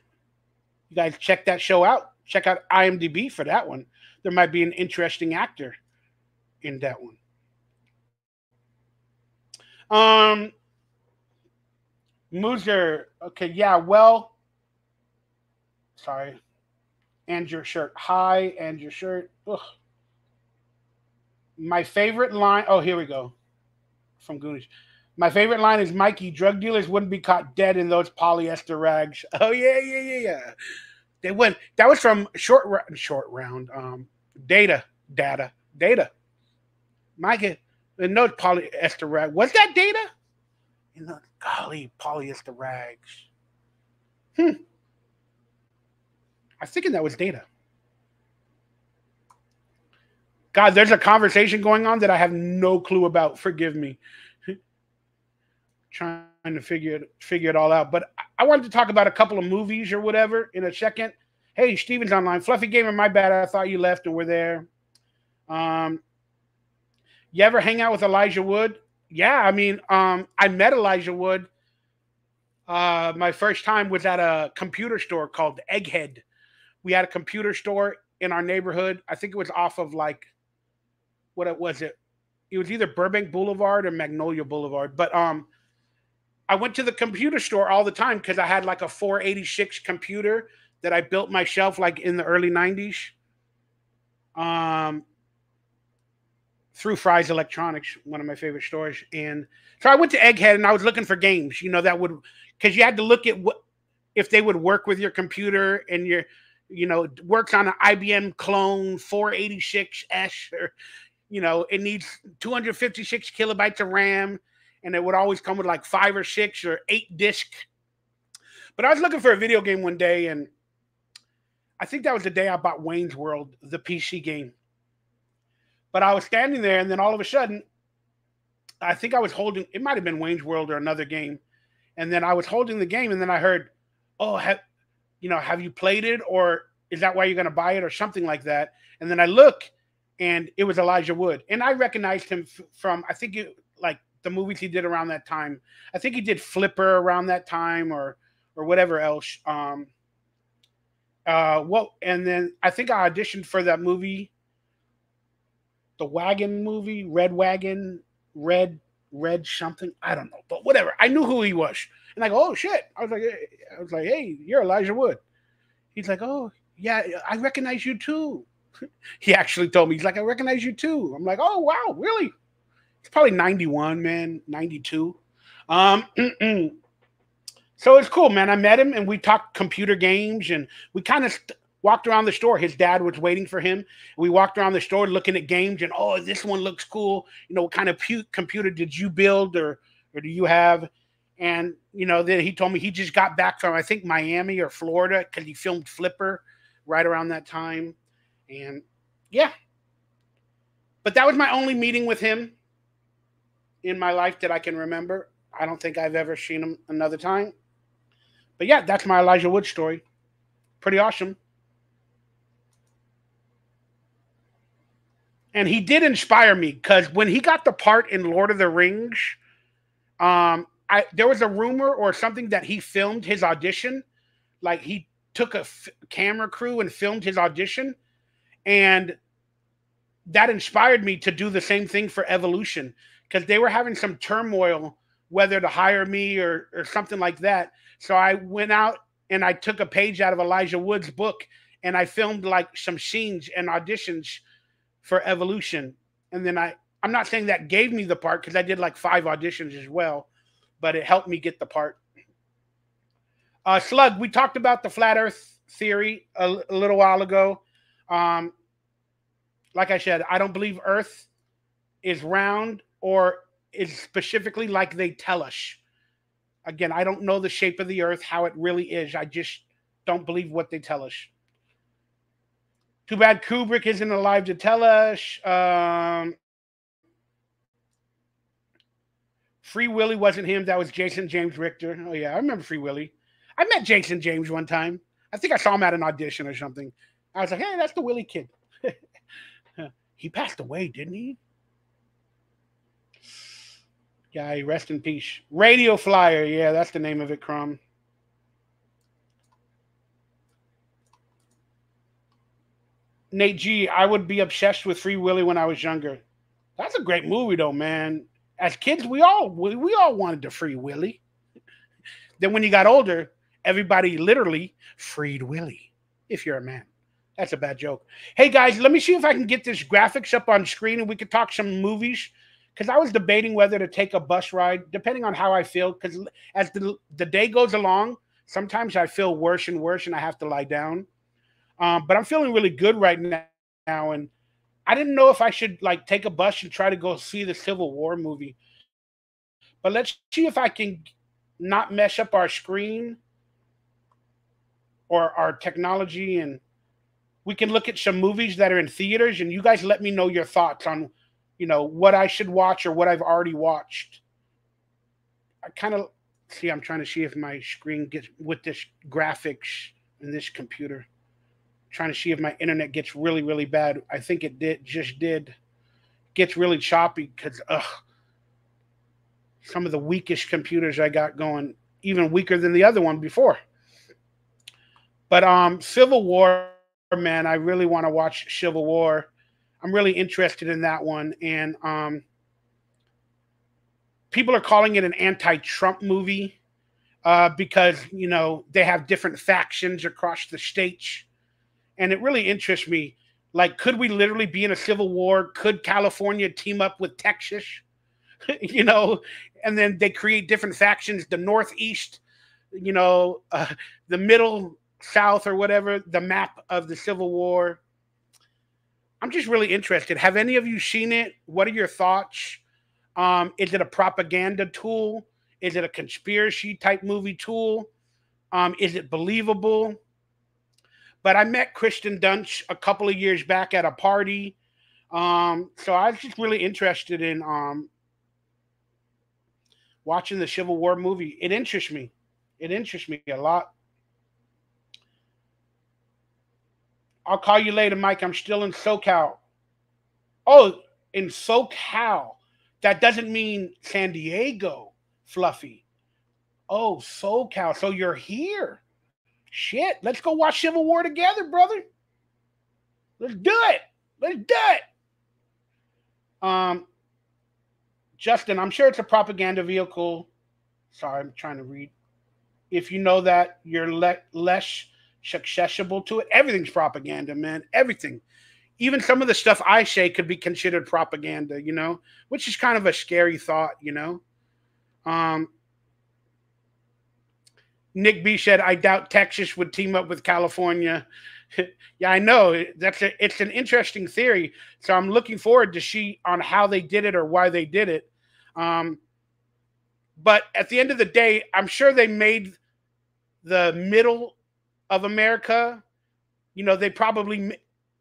You guys check that show out. Check out IMDb for that one. There might be an interesting actor in that one. Um, Mooser. Okay, yeah. Well, sorry. And your shirt. Hi, and your shirt. Ugh. My favorite line. Oh, here we go. From Goonies. My favorite line is Mikey, drug dealers wouldn't be caught dead in those polyester rags. Oh, yeah, yeah, yeah, yeah. They went. That was from short short round. Um, data, data, data. Mikey, the no polyester rag. Was that data? You know, golly, polyester rags. Hmm. I was thinking that was data. God, there's a conversation going on that I have no clue about. Forgive me. Trying to figure it figure it all out. But I wanted to talk about a couple of movies or whatever in a second. Hey, Steven's online. Fluffy Gamer, my bad. I thought you left and we're there. Um, you ever hang out with Elijah Wood? Yeah, I mean, um, I met Elijah Wood. Uh, my first time was at a computer store called Egghead. We had a computer store in our neighborhood. I think it was off of like what it was it it was either Burbank Boulevard or Magnolia Boulevard. But um I went to the computer store all the time because I had like a 486 computer that I built myself like in the early 90s. Um through Fry's Electronics, one of my favorite stores. And so I went to Egghead and I was looking for games, you know, that would because you had to look at what if they would work with your computer and your you know works on an IBM clone 486S or you know, it needs 256 kilobytes of RAM, and it would always come with like five or six or eight disc. But I was looking for a video game one day, and I think that was the day I bought Wayne's World, the PC game. But I was standing there, and then all of a sudden, I think I was holding. It might have been Wayne's World or another game, and then I was holding the game, and then I heard, "Oh, have you know? Have you played it, or is that why you're going to buy it, or something like that?" And then I look, and it was Elijah Wood, and I recognized him from I think it like the movies he did around that time. I think he did Flipper around that time, or or whatever else. Um, uh, well, and then I think I auditioned for that movie, the Wagon movie, Red Wagon, Red Red something. I don't know, but whatever. I knew who he was, and I go, oh shit. I was like, I was like, hey, you're Elijah Wood. He's like, oh yeah, I recognize you too. he actually told me, he's like, I recognize you too. I'm like, oh wow, really? It's probably 91, man, 92. Um, so it's cool, man. I met him and we talked computer games and we kind of st- walked around the store. His dad was waiting for him. We walked around the store looking at games and oh, this one looks cool. You know, what kind of pu- computer did you build or or do you have? And you know, then he told me he just got back from I think Miami or Florida because he filmed Flipper right around that time. And yeah, but that was my only meeting with him in my life that I can remember. I don't think I've ever seen him another time. But yeah, that's my Elijah Wood story. Pretty awesome. And he did inspire me because when he got the part in Lord of the Rings, um, I there was a rumor or something that he filmed his audition, like he took a f- camera crew and filmed his audition, and that inspired me to do the same thing for Evolution because they were having some turmoil whether to hire me or or something like that. So I went out and I took a page out of Elijah Wood's book and I filmed like some scenes and auditions for Evolution. And then I I'm not saying that gave me the part because I did like five auditions as well, but it helped me get the part. Uh, Slug, we talked about the flat Earth theory a, a little while ago. Um, like I said, I don't believe Earth is round or is specifically like they tell us. Again, I don't know the shape of the earth, how it really is. I just don't believe what they tell us. Too bad Kubrick isn't alive to tell us. Um, Free Willy wasn't him. That was Jason James Richter. Oh, yeah, I remember Free Willy. I met Jason James one time. I think I saw him at an audition or something. I was like, hey, that's the Willy kid. he passed away, didn't he? guy. Rest in peace. Radio Flyer. Yeah, that's the name of it, Crumb. Nate G, I would be obsessed with Free Willy when I was younger. That's a great movie, though, man. As kids, we all we, we all wanted to free Willy. then when you got older, everybody literally freed Willy. If you're a man, that's a bad joke. Hey guys, let me see if I can get this graphics up on screen and we could talk some movies because I was debating whether to take a bus ride, depending on how I feel. Because as the, the day goes along, sometimes I feel worse and worse and I have to lie down. Um, but I'm feeling really good right now. And I didn't know if I should like take a bus and try to go see the Civil War movie. But let's see if I can not mess up our screen or our technology and we can look at some movies that are in theaters and you guys let me know your thoughts on you know what I should watch or what I've already watched. I kind of see. I'm trying to see if my screen gets with this graphics in this computer. Trying to see if my internet gets really really bad. I think it did. Just did. Gets really choppy because. Some of the weakest computers I got going, even weaker than the other one before. But um, Civil War, man, I really want to watch Civil War I'm really interested in that one. And um, people are calling it an anti-Trump movie uh, because you know they have different factions across the states, and it really interests me. Like, could we literally be in a civil war? Could California team up with Texas? you know, and then they create different factions. The Northeast, you know, uh, the Middle South or whatever. The map of the Civil War I'm just really interested. Have any of you seen it? What are your thoughts? Um, is it a propaganda tool? Is it a conspiracy type movie tool? Um, is it believable? But I met Kirsten Dunst a couple of years back at a party. Um, so I was just really interested in um, watching the Civil War movie. It interests me. It interests me a lot. I'll call you later, Mike. I'm still in SoCal. Oh, in SoCal. That doesn't mean San Diego, Fluffy. Oh, SoCal. So you're here. Shit. Let's go watch Civil War together, brother. Let's do it. Let's do it. Um, Justin, I'm sure it's a propaganda vehicle. Sorry, I'm trying to read. If you know that, you're le- less accessible to it. Everything's propaganda, man. Everything. Even some of the stuff I say could be considered propaganda, you know, which is kind of a scary thought, you know. Um, Nick B said, "I doubt Texas would team up with California." yeah, I know. That's a, it's an interesting theory. So I'm looking forward to see on how they did it or why they did it. Um, but at the end of the day, I'm sure they made the middle of America. You know, they probably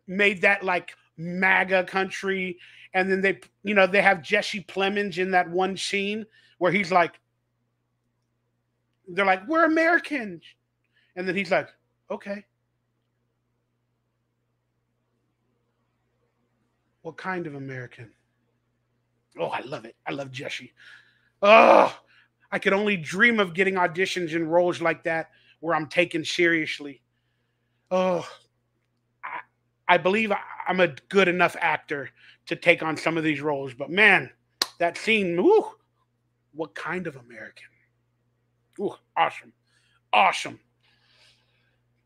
made that like MAGA country, and then they, you know, they have Jesse Plemons in that one scene where he's like, they're like, we're Americans, and then he's like, okay. What kind of American? Oh, I love it. I love Jesse. Oh, I could only dream of getting auditions in roles like that where I'm taken seriously. Oh, I, I believe I, I'm a good enough actor to take on some of these roles. But man, that scene, ooh, what kind of American? Ooh, awesome. Awesome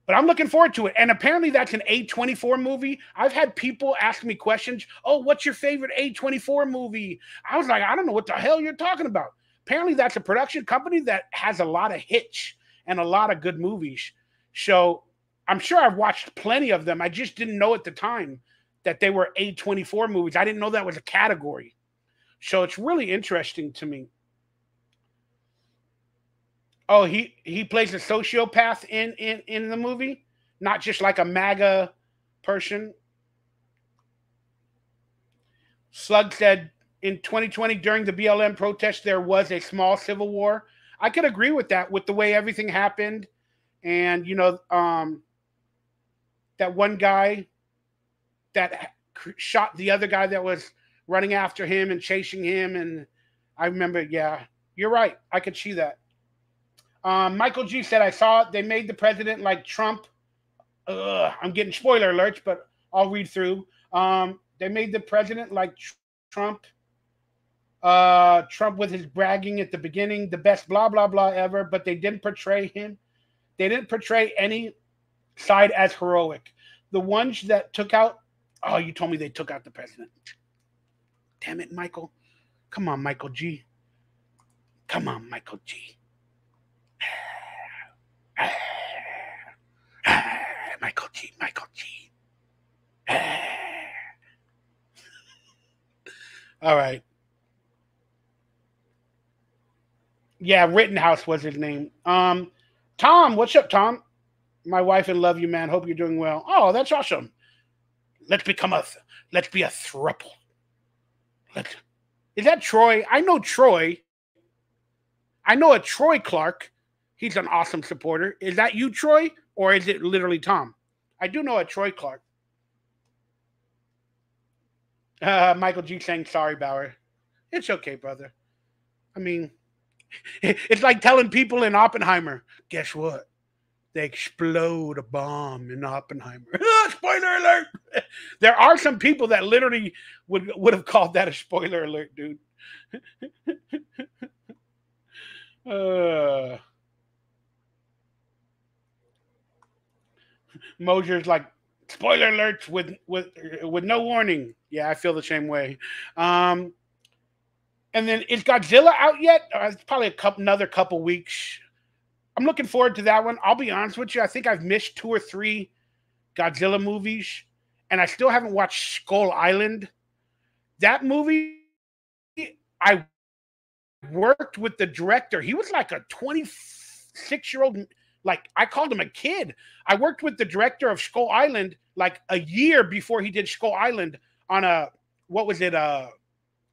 but I'm looking forward to it. And apparently, that's an A24 movie. I've had people ask me questions. Oh, what's your favorite A24 movie? I was like, I don't know what the hell you're talking about. Apparently, that's a production company that has a lot of hits and a lot of good movies. So I'm sure I've watched plenty of them. I just didn't know at the time that they were A24 movies. I didn't know that was a category. So it's really interesting to me. Oh, he he plays a sociopath in in in the movie, not just like a MAGA person. Slug said in 2020 during the BLM protest there was a small civil war. I could agree with that with the way everything happened, and you know, um, that one guy that shot the other guy that was running after him and chasing him, and I remember, yeah, you're right. I could see that. Um, Michael G said, I saw. They made the president like Trump. Ugh, I'm getting spoiler alerts, but I'll read through. Um, they made the president like Trump. Uh, Trump with his bragging at the beginning, the best blah, blah, blah ever, but they didn't portray him. They didn't portray any side as heroic. The ones that took out, oh, you told me they took out the president. Damn it, Michael. Come on, Michael G. Come on, Michael G. Michael G. Michael G. All right. Yeah, Rittenhouse was his name. Um, Tom, what's up, Tom? My wife and love you, man. Hope you're doing well. Oh, that's awesome. Let's become a. Let's be a thruple. Let's. Is that Troy? I know Troy. I know a Troy Clark. He's an awesome supporter. Is that you, Troy, or is it literally Tom? I do know a Troy Clark. Uh, Michael G saying sorry, Bower. It's okay, brother. I mean, it's like telling people in Oppenheimer, guess what? They explode a bomb in Oppenheimer. spoiler alert! there are some people that literally would would have called that a spoiler alert, dude. uh, Mosier's like spoiler alerts with with with no warning. Yeah, I feel the same way. Um, and then is Godzilla out yet? Uh, it's probably a couple another couple weeks. I'm looking forward to that one. I'll be honest with you. I think I've missed two or three Godzilla movies, and I still haven't watched Skull Island. That movie, I worked with the director. He was like a 26 year old like I called him a kid. I worked with the director of Skull Island like a year before he did Skull Island on a what was it a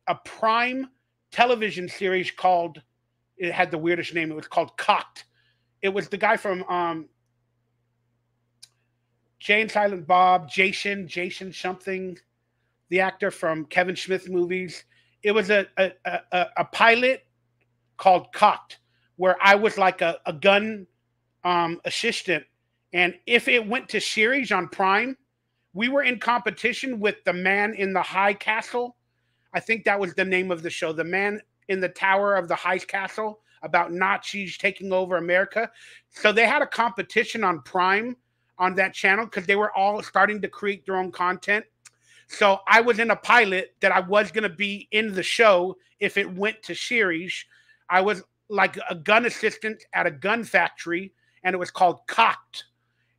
a prime television series called it had the weirdest name. It was called Cocked. It was the guy from um Jay and Silent Bob, Jason, Jason something, the actor from Kevin Smith movies. it was a a, a, a pilot called Cocked, where I was like a, a gun um, assistant. And if it went to series on Prime, we were in competition with the man in the high castle. I think that was the name of the show. The man in the tower of the high castle about Nazis taking over America. So they had a competition on Prime on that channel because they were all starting to create their own content. So I was in a pilot that I was going to be in the show if it went to series. I was like a gun assistant at a gun factory, and it was called Cocked.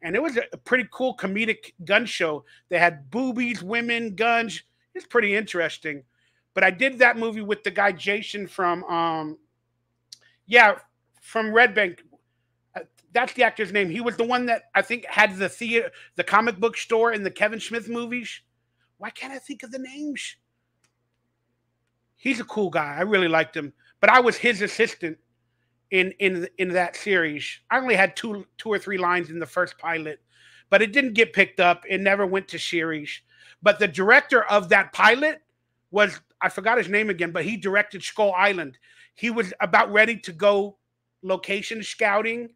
And it was a pretty cool comedic gun show. They had boobies, women, guns. It's pretty interesting. But I did that movie with the guy Jason from, um, yeah, from Red Bank. Uh, that's the actor's name. He was the one that I think had the theater, the comic book store in the Kevin Smith movies. Why can't I think of the names? He's a cool guy. I really liked him. But I was his assistant in in in that series. I only had two two or three lines in the first pilot, but it didn't get picked up. It never went to series. But the director of that pilot was I forgot his name again, but he directed Skull Island. He was about ready to go location scouting,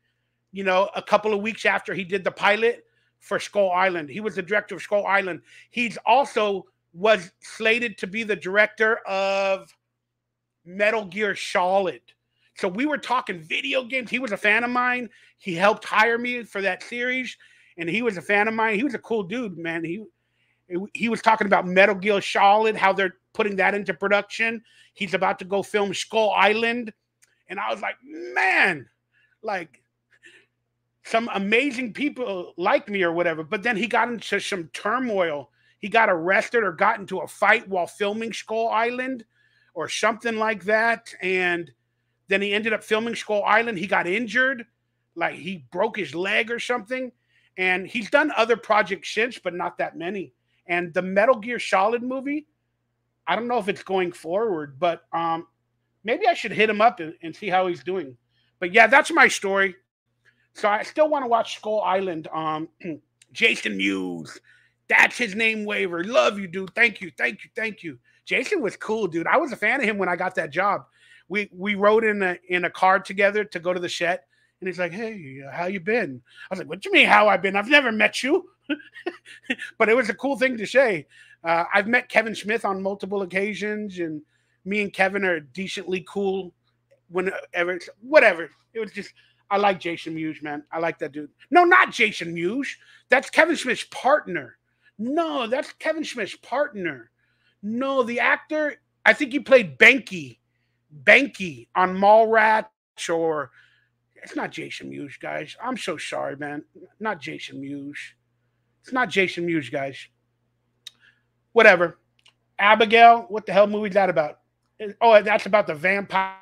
you know, a couple of weeks after he did the pilot for Skull Island. He was the director of Skull Island. He's also was slated to be the director of Metal Gear Solid. So we were talking video games. He was a fan of mine. He helped hire me for that series, and he was a fan of mine. He was a cool dude, man. He he was talking about Metal Gear Solid, how they're putting that into production. He's about to go film Skull Island, and I was like, man, like some amazing people like me or whatever. But then he got into some turmoil. He got arrested or got into a fight while filming Skull Island or something like that. And then he ended up filming Skull Island. He got injured, like he broke his leg or something. And he's done other projects since, but not that many. And the Metal Gear Solid movie, I don't know if it's going forward, but um, maybe I should hit him up and, and see how he's doing. But yeah, that's my story. So I still want to watch Skull Island. Um, Jason Mewes, that's his name. Waiver, love you, dude. Thank you, thank you, thank you. Jason was cool, dude. I was a fan of him when I got that job. We we rode in a in a car together to go to the shed, and he's like, "Hey, how you been?" I was like, "What do you mean how I've been? I've never met you." but it was a cool thing to say. Uh, I've met Kevin Smith on multiple occasions, and me and Kevin are decently cool. Whenever, whatever. It was just I like Jason Mewes, man. I like that dude. No, not Jason Mewes. That's Kevin Smith's partner. No, that's Kevin Smith's partner. No, the actor, I think he played Banky, Banky on Mallrats or it's not Jason Mewes, guys. I'm so sorry, man. Not Jason Mewes. It's not Jason Mewes, guys. Whatever. Abigail, what the hell movie is that about? Oh, that's about the vampire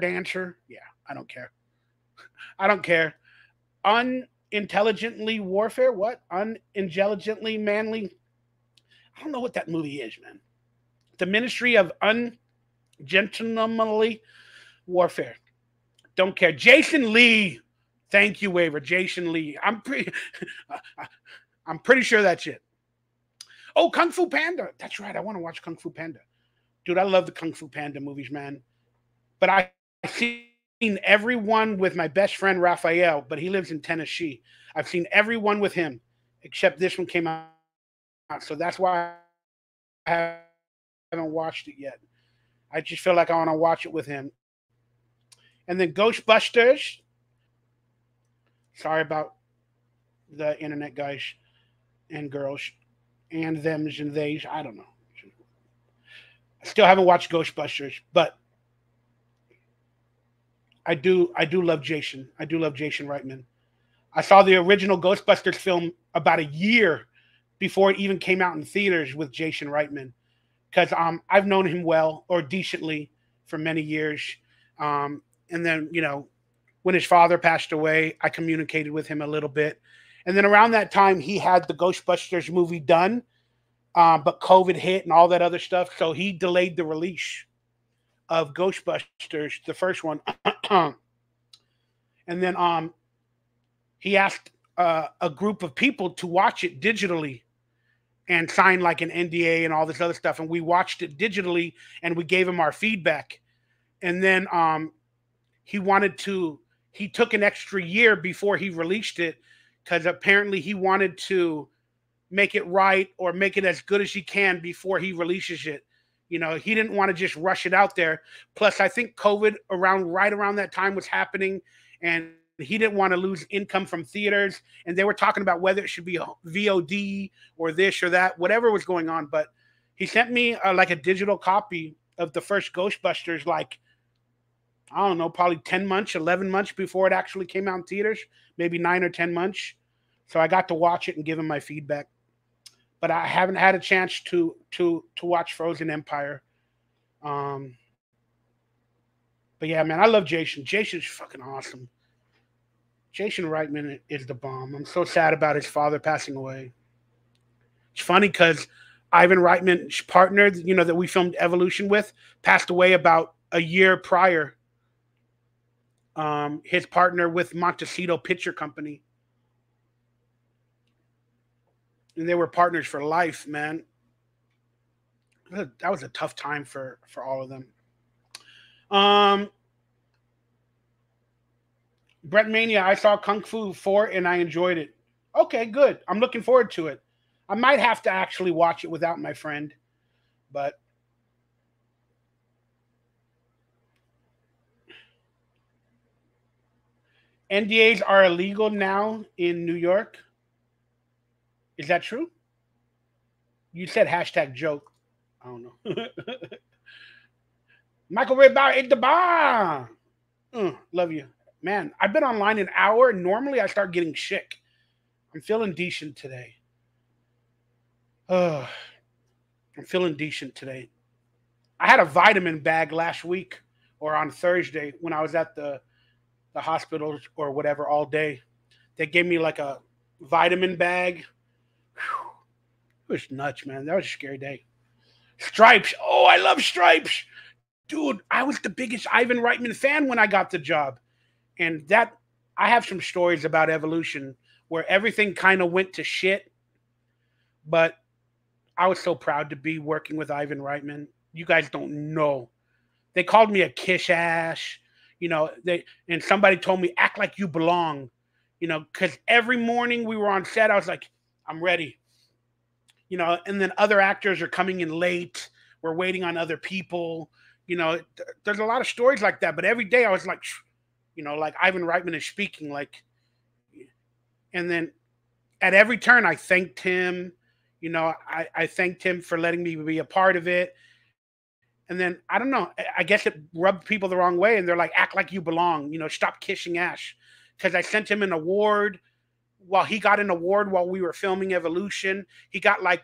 dancer. Yeah, I don't care. I don't care. Unintelligently warfare. What? Unintelligently manly I don't know what that movie is, man. The Ministry of Ungentlemanly Warfare. Don't care. Jason Lee. Thank you, Waiver. Jason Lee. I'm pretty I'm pretty sure that's it. Oh, Kung Fu Panda. That's right. I want to watch Kung Fu Panda. Dude, I love the Kung Fu Panda movies, man. But I, I've seen everyone with my best friend Raphael, but he lives in Tennessee. I've seen everyone with him, except this one came out so that's why I haven't watched it yet. I just feel like I want to watch it with him. And then Ghostbusters. Sorry about the internet guys and girls and thems and theys. I don't know. I still haven't watched Ghostbusters, but I do I do love Jason. I do love Jason Reitman. I saw the original Ghostbusters film about a year before it even came out in theaters with Jason Reitman, because um, I've known him well or decently for many years. Um, and then, you know, when his father passed away, I communicated with him a little bit. And then around that time, he had the Ghostbusters movie done, uh, but COVID hit and all that other stuff. So he delayed the release of Ghostbusters, the first one. and then um, he asked uh, a group of people to watch it digitally and signed like an NDA and all this other stuff. And we watched it digitally and we gave him our feedback. And then um, he wanted to, he took an extra year before he released it because apparently he wanted to make it right or make it as good as he can before he releases it. You know, he didn't want to just rush it out there. Plus, I think COVID around right around that time was happening, and he didn't want to lose income from theaters. And they were talking about whether it should be a VOD or this or that, whatever was going on. But he sent me uh, like a digital copy of the first Ghostbusters, like I don't know, probably 10 months, 11 months before it actually came out in theaters, maybe nine or 10 months. So I got to watch it and give him my feedback. But I haven't had a chance to to to watch Frozen Empire. Um but yeah, man, I love Jason. Jason's fucking awesome. Jason Reitman is the bomb. I'm so sad about his father passing away. It's funny because Ivan Reitman's partner, you know, that we filmed Evolution with, passed away about a year prior. Um, his partner with Montecito Picture Company. And they were partners for life, man. That was a tough time for for all of them. Um, Brett Mania, I saw Kung Fu 4 and I enjoyed it. Okay, good. I'm looking forward to it. I might have to actually watch it without my friend, but NDAs are illegal now in New York. Is that true? You said hashtag joke. I don't know. Michael Ray Bower ate the bar. Mm, love you. Man, I've been online an hour. And normally I start getting sick. I'm feeling decent today. Uh, I'm feeling decent today. I had a vitamin bag last week or on Thursday when I was at the the hospital or whatever all day. They gave me like a vitamin bag. Whew. It was nuts, man. That was a scary day. Stripes. Oh, I love Stripes. Dude, I was the biggest Ivan Reitman fan when I got the job. And that I have some stories about evolution where everything kind of went to shit. But I was so proud to be working with Ivan Reitman. You guys don't know. They called me a kiss ass you know they and somebody told me act like you belong you know because every morning we were on set i was like i'm ready you know and then other actors are coming in late we're waiting on other people you know th- there's a lot of stories like that but every day i was like you know like ivan reitman is speaking like and then at every turn i thanked him you know i, I thanked him for letting me be a part of it and then I don't know. I guess it rubbed people the wrong way, and they're like, "Act like you belong." You know, stop kissing ass. Because I sent him an award. While he got an award while we were filming Evolution, he got like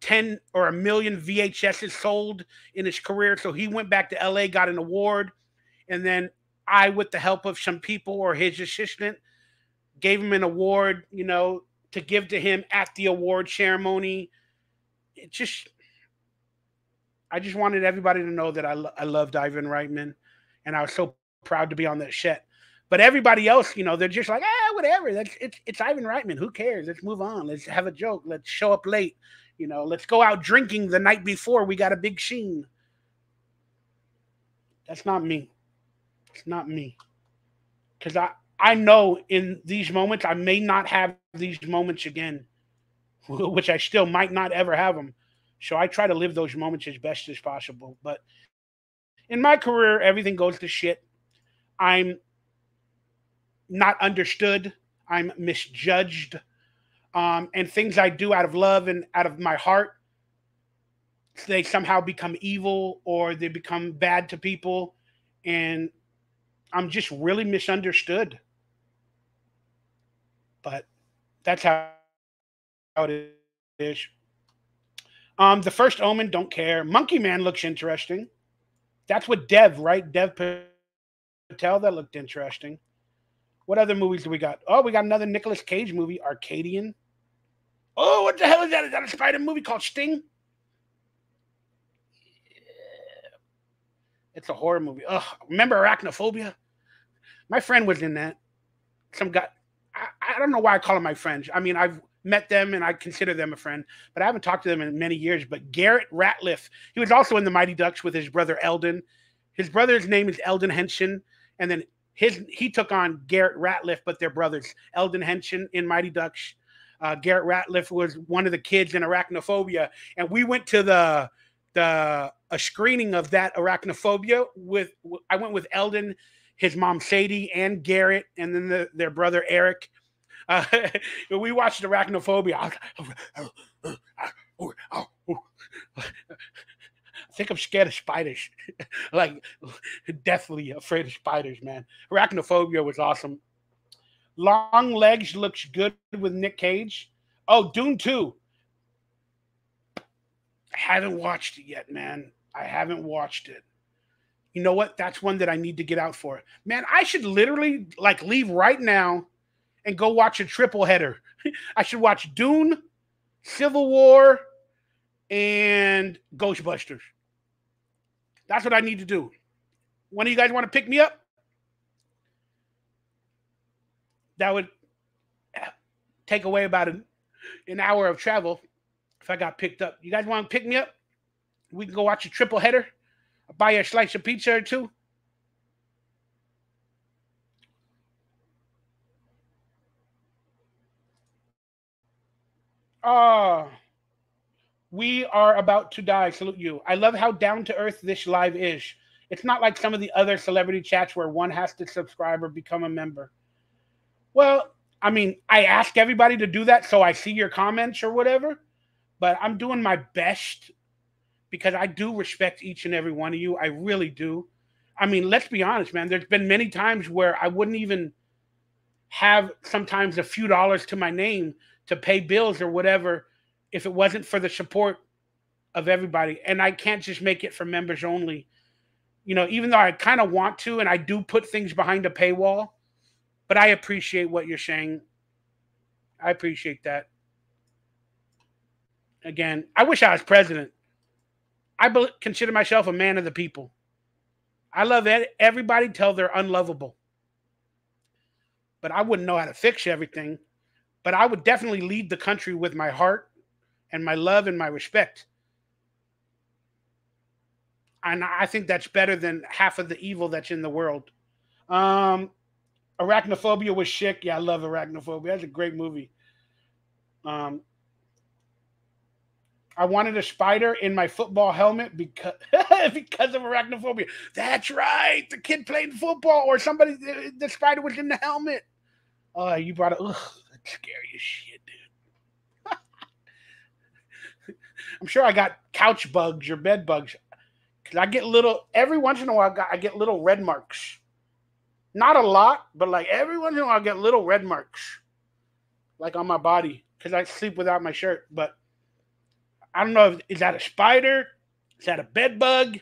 ten or a million VHSs sold in his career. So he went back to LA, got an award, and then I, with the help of some people or his assistant, gave him an award. You know, to give to him at the award ceremony. It just I just wanted everybody to know that I, I loved Ivan Reitman and I was so proud to be on that set. But everybody else, you know, they're just like, ah, whatever. That's it's it's Ivan Reitman. Who cares? Let's move on. Let's have a joke. Let's show up late. You know, let's go out drinking the night before we got a big scene. That's not me. Not me. Cause I I know in these moments I may not have these moments again, which I still might not ever have them. So I try to live those moments as best as possible. But in my career, everything goes to shit. I'm not understood. I'm misjudged. Um, and things I do out of love and out of my heart, they somehow become evil or they become bad to people. And I'm just really misunderstood. But that's how it is. Um, the first Omen, don't care. Monkey Man looks interesting. That's what Dev, right? Dev Patel, that looked interesting. What other movies do we got? Oh, we got another Nicolas Cage movie, Arcadian. Oh, what the hell is that? Is that a spider movie called Sting? It's a horror movie. Oh, remember Arachnophobia? My friend was in that. Some guy. I, I don't know why I call him my friend. I mean, I've met them and I consider them a friend, but I haven't talked to them in many years. But Garette Ratliff, he was also in the Mighty Ducks with his brother Eldon. His brother's name is Eldon Henson, and then his he took on Garette Ratliff, but they're brothers. Eldon Henson in Mighty Ducks. Uh, Garette Ratliff was one of the kids in Arachnophobia, and we went to the the a screening of that Arachnophobia with I went with Elden, his mom Sadie, and Garette, and then the, their brother Eric. Uh, we watched Arachnophobia. I think I'm scared of spiders, like deathly afraid of spiders, man. Arachnophobia was awesome. Long Legs looks good with Nick Cage. Oh, Dune 2. Haven't watched it yet, man. I haven't watched it. You know what? That's one that I need to get out for. Man, I should literally like leave right now and go watch a triple header. I should watch Dune, Civil War, and Ghostbusters. That's what I need to do. One of you guys want to pick me up? that would take away about an, an hour of travel if I got picked up. You guys want to pick me up? We can go watch a triple header. I'll buy you a slice of pizza or two. Ah, uh, we are about to die. Salute you. I love how down to earth this live is. It's not like some of the other celebrity chats where one has to subscribe or become a member. Well, I mean, I ask everybody to do that so I see your comments or whatever, but I'm doing my best because I do respect each and every one of you. I really do. I mean, let's be honest, man. There's been many times where I wouldn't even have sometimes a few dollars to my name to pay bills or whatever if it wasn't for the support of everybody. And I can't just make it for members only. You know, even though I kind of want to, and I do put things behind a paywall, but I appreciate what you're saying. I appreciate that. Again, I wish I was president. I be- consider myself a man of the people. I love everybody till they're unlovable. But I wouldn't know how to fix everything. But I would definitely lead the country with my heart and my love and my respect. And I think that's better than half of the evil that's in the world. Um, Arachnophobia was sick. Yeah, I love Arachnophobia. That's a great movie. Um, I wanted a spider in my football helmet because because of arachnophobia. That's right. The kid playing football, or somebody the, the spider was in the helmet. Oh, uh, you brought it. Ugh, that's scary as shit, dude. I'm sure I got couch bugs or bed bugs. Cause I get little every once in a while. I get little red marks not a lot, but like every once in a while, I get little red marks, like on my body, because I sleep without my shirt. But I don't know if is that a spider, is that a bed bug?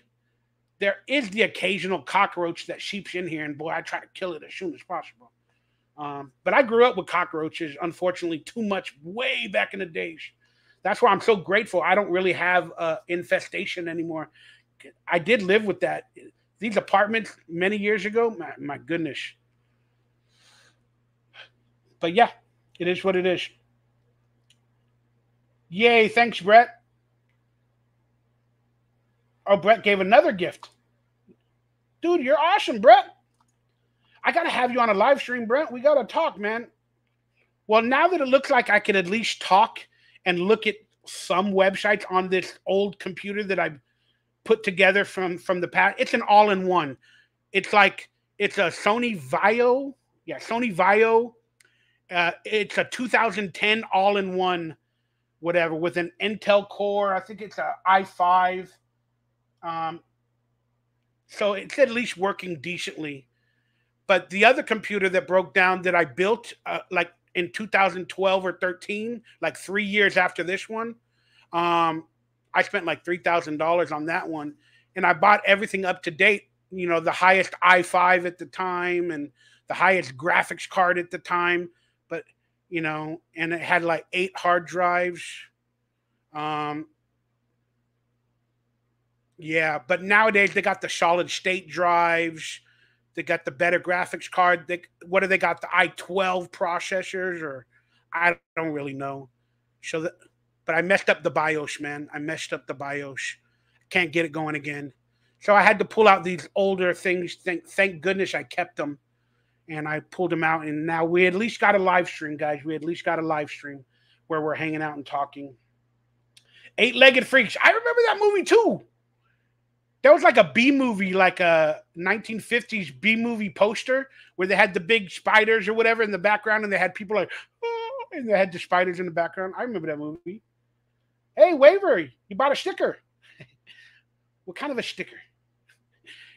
There is the occasional cockroach that sheeps in here, and boy, I try to kill it as soon as possible. Um, but I grew up with cockroaches, unfortunately, too much way back in the days. That's why I'm so grateful. I don't really have uh, infestation anymore. I did live with that these apartments many years ago, my, my goodness. But yeah, it is what it is. Yay, thanks, Brett. Oh, Brett gave another gift. Dude, you're awesome, Brett. I got to have you on a live stream, Brett. We got to talk, man. Well, now that it looks like I can at least talk and look at some websites on this old computer that I've put together from from the past. It's an all-in-one. It's like it's a Sony Vaio, yeah, Sony Vaio. Uh, it's a 2010 all-in-one, whatever, with an Intel Core. I think it's a i5. Um, so it's at least working decently. But the other computer that broke down that I built, uh, like in 2012 or 13, like three years after this one, um, I spent like three thousand dollars on that one, and I bought everything up to date. You know, the highest i5 at the time and the highest graphics card at the time, but you know, and it had like eight hard drives. Um, yeah, but nowadays they got the solid state drives. They got the better graphics card. They, what do they got? The i12 processors, or I don't really know. So that, but I messed up the BIOS, man. I messed up the BIOS. Can't get it going again. So I had to pull out these older things. Thank, thank goodness I kept them, and I pulled them out. And now we at least got a live stream, guys. We at least got a live stream where we're hanging out and talking. Eight Legged Freaks. I remember that movie too. There was like a B movie, like a 1950s B movie poster where they had the big spiders or whatever in the background, and they had people like, oh, and they had the spiders in the background. I remember that movie. Hey, Wavery, you bought a sticker. what kind of a sticker?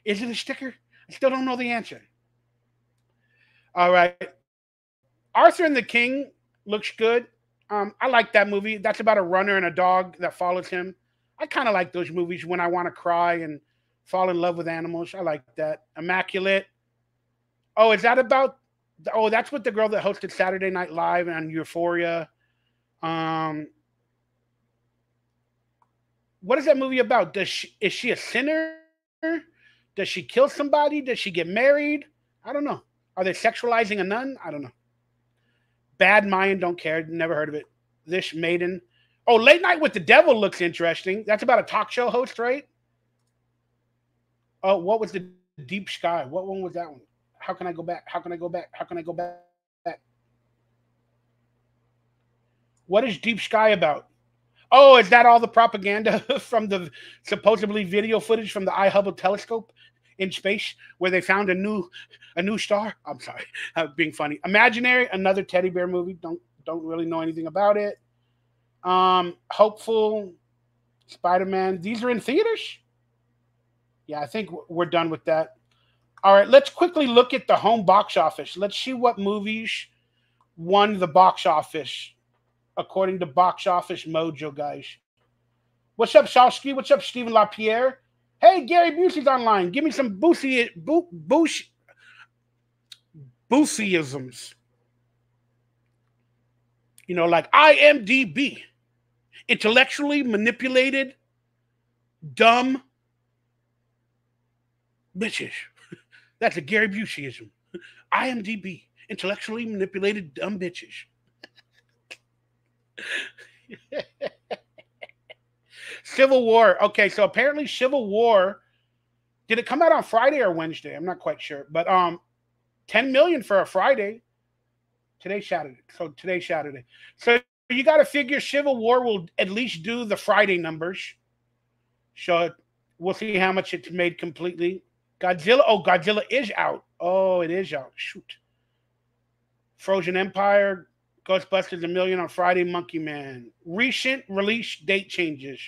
Is it a sticker? I still don't know the answer. All right. Arthur and the King looks good. Um, I like that movie. That's about a runner and a dog that follows him. I kind of like those movies when I want to cry and fall in love with animals. I like that. Immaculate. Oh, is that about? Oh, that's with the girl that hosted Saturday Night Live and Euphoria. Um, what is that movie about? Does she is she a sinner? Does she kill somebody? Does she get married? I don't know. Are they sexualizing a nun? I don't know. Bad Mayan, don't care. Never heard of it. This Maiden. Oh, Late Night with the Devil looks interesting. That's about a talk show host, right? Oh, what was the Deep Sky? What one was that one? How can I go back? How can I go back? How can I go back? What is Deep Sky about? Oh, is that all the propaganda from the supposedly video footage from the I Hubble telescope in space where they found a new a new star? I'm sorry, I'm being funny. Imaginary, another teddy bear movie. Don't don't really know anything about it. Um, Hopeful, Spider Man. These are in theaters. Yeah, I think we're done with that. All right, let's quickly look at the home box office. Let's see what movies won the box office according to Box Office Mojo, guys. What's up, Shawsky? What's up, Stephen LaPierre? Hey, Gary Busey's online. Give me some Busey, Bo, Buseyisms. You know, like IMDb intellectually manipulated, dumb bitches. That's a Gary Buseyism. IMDb, intellectually manipulated dumb bitches. Civil War. Okay, so apparently Civil War did it come out on Friday or Wednesday? I'm not quite sure. But um 10 million for a Friday. Today's Saturday. So today's Saturday. So you got to figure Civil War will at least do the Friday numbers. So we'll see how much it's made completely. Godzilla. Oh, Godzilla is out. Oh, it is out. Shoot. Frozen Empire, Ghostbusters a million on Friday, Monkey Man. Recent release date changes.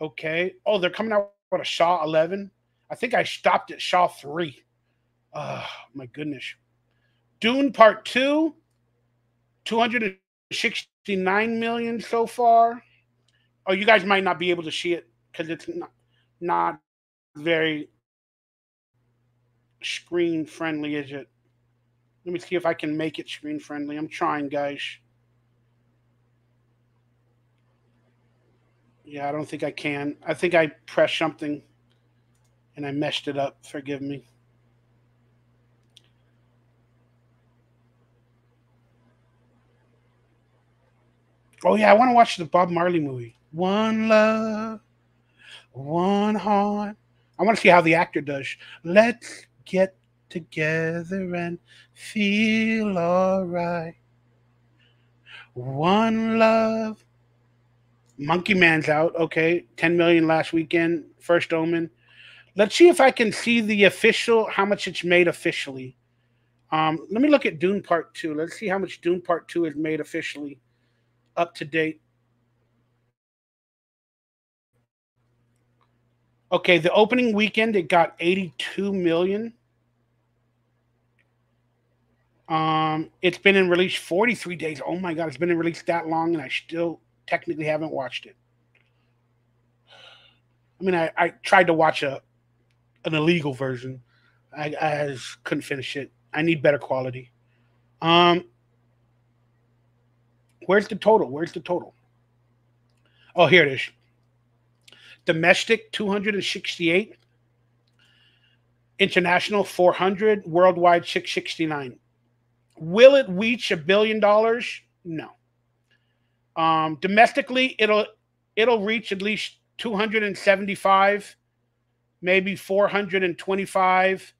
Okay. Oh, they're coming out with a Saw 11. I think I stopped at Saw 3. Oh, my goodness. Dune Part 2, 200 69 million so far. Oh, you guys might not be able to see it because it's not, not very screen friendly, is it? Let me see if I can make it screen friendly. I'm trying, guys. Yeah, I don't think I can. I think I pressed something and I messed it up. Forgive me. Oh yeah, I want to watch the Bob Marley movie. One love, one heart. I want to see how the actor does. Let's get together and feel alright. One love. Monkey Man's out. Okay, 10 million last weekend. First Omen. Let's see if I can see the official, how much it's made officially. Um, let me look at Dune Part 2. Let's see how much Dune Part 2 is made officially up to date. Okay, the opening weekend it got 82 million. Um, it's been in release 43 days. Oh my god, it's been in release that long, and I still technically haven't watched it. I mean, I, I tried to watch a an illegal version. I, I couldn't finish it. I need better quality. Um, Where's the total? Where's the total? Oh, here it is. Domestic 268, international 400, worldwide 669. Will it reach a billion dollars? No. Um, domestically, it'll it'll reach at least 275, maybe 425.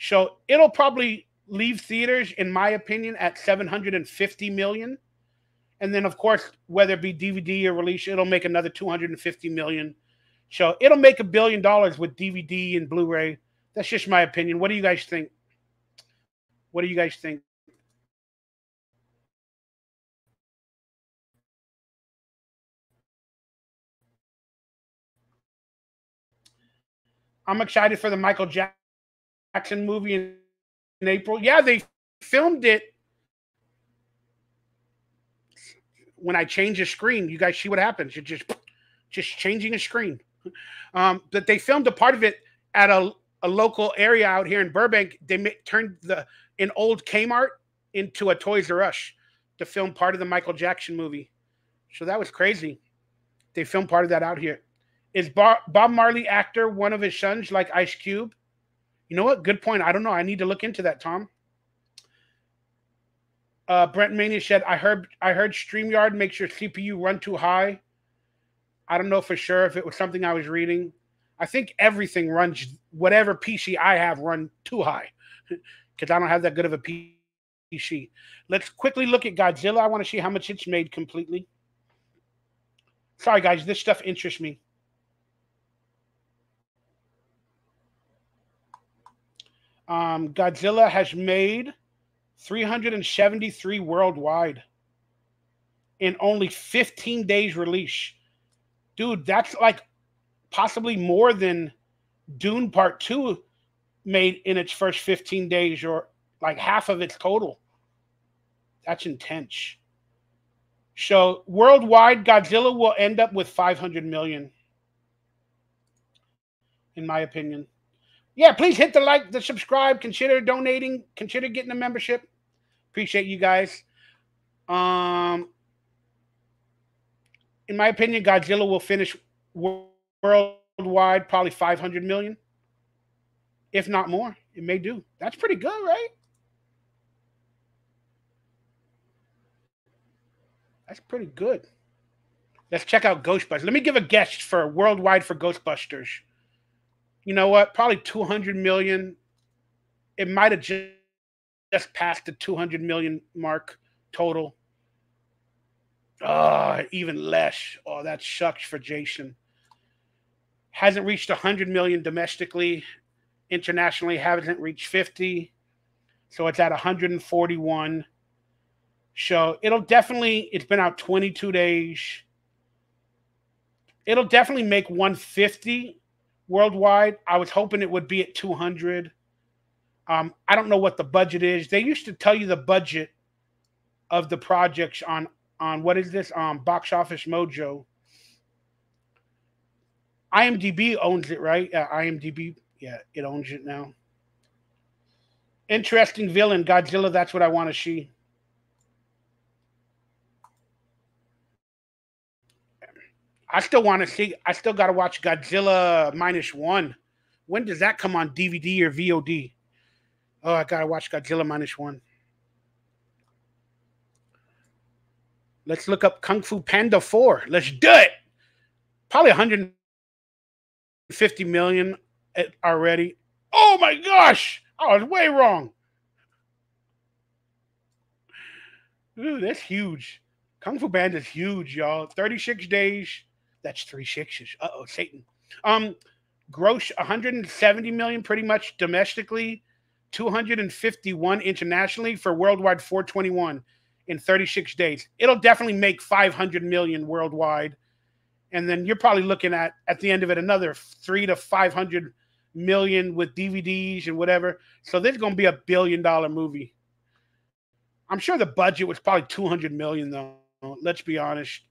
So it'll probably leave theaters, in my opinion, at 750 million. And then, of course, whether it be DVD or release, it'll make another 250 million. So it'll make a billion dollars with DVD and Blu-ray. That's just my opinion. What do you guys think? What do you guys think? I'm excited for the Michael Jackson movie in, April. Yeah, they filmed it when I change a screen. You guys see what happens? It just just changing a screen. Um, but they filmed a part of it at a, a local area out here in Burbank. They ma- turned the an old Kmart into a Toys R Us to film part of the Michael Jackson movie. So that was crazy. They filmed part of that out here. Is Bob Marley actor one of his sons like Ice Cube? You know what? Good point. I don't know. I need to look into that, Tom. Uh, Brent Mania said, "I heard I heard StreamYard makes your CPU run too high. I don't know for sure if it was something I was reading. I think everything runs whatever PC I have run too high because I don't have that good of a PC. Let's quickly look at Godzilla. I want to see how much it's made completely. Sorry, guys, this stuff interests me. Um, Godzilla has made 373 worldwide in only 15 days release dude, that's like possibly more than Dune Part 2 made in its first 15 days, or like half of its total. That's intense. So worldwide, Godzilla will end up with 500 million, in my opinion. Yeah, please hit the like, the subscribe, consider donating, consider getting a membership. Appreciate you guys. Um, in my opinion, Godzilla will finish worldwide probably 500 million, if not more. It may do. That's pretty good, right? That's pretty good. Let's check out Ghostbusters. Let me give a guess for worldwide for Ghostbusters. You know what? Probably 200 million. It might have just, passed the 200 million mark total. Oh, even less. Oh, that sucks for Jason. Hasn't reached 100 million domestically. Internationally, hasn't reached 50. So it's at 141. So it'll definitely, it's been out 22 days. It'll definitely make 150 worldwide. I was hoping it would be at 200. Um, I don't know what the budget is. They used to tell you the budget of the projects on on what is this? Um, Box Office Mojo. IMDb owns it, right? Yeah, IMDb, yeah, it owns it now. Interesting villain, Godzilla. That's what I want to see. I still want to see. I still got to watch Godzilla minus one. When does that come on DVD or VOD? Oh, I gotta watch Godzilla minus one. Let's look up Kung Fu Panda 4. Let's do it. Probably 150 million eh, already. Oh my gosh. I was way wrong. Ooh, that's huge. Kung Fu Panda is huge, y'all. 36 days. That's three sixes. Uh oh, Satan. Um, gross 170 million pretty much domestically, 251 internationally for worldwide 421 in 36 days. It'll definitely make 500 million worldwide. And then you're probably looking at at the end of it another 3 to 500 million with DVDs and whatever. So this is going to be a billion dollar movie. I'm sure the budget was probably 200 million though. Let's be honest.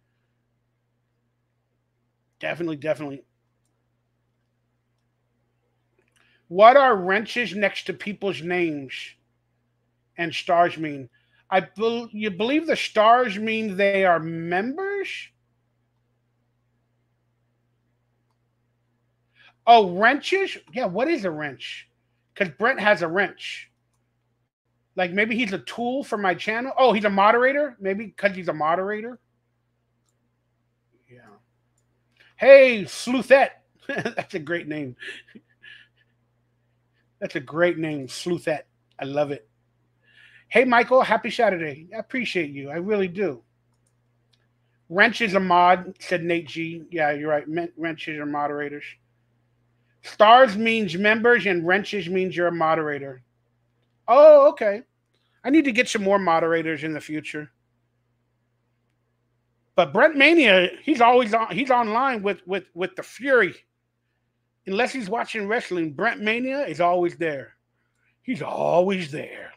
Definitely, definitely. What are wrenches next to people's names and stars mean? I be- you believe the stars mean they are members? Oh, wrenches? Yeah, what is a wrench? Because Brent has a wrench. Like maybe he's a tool for my channel. Oh, he's a moderator? Maybe because he's a moderator? Yeah. Hey, Sleuthette. That's a great name. That's a great name, Sleuthette. I love it. Hey, Michael, happy Saturday. I appreciate you. I really do. Wrench is a mod, said Nate G. Yeah, you're right. Wrenches are moderators. Stars means members, and wrenches means you're a moderator. Oh, okay. I need to get some more moderators in the future. But Brent Mania, he's always on. He's online with with with the Fury. Unless he's watching wrestling, Brent Mania is always there. He's always there.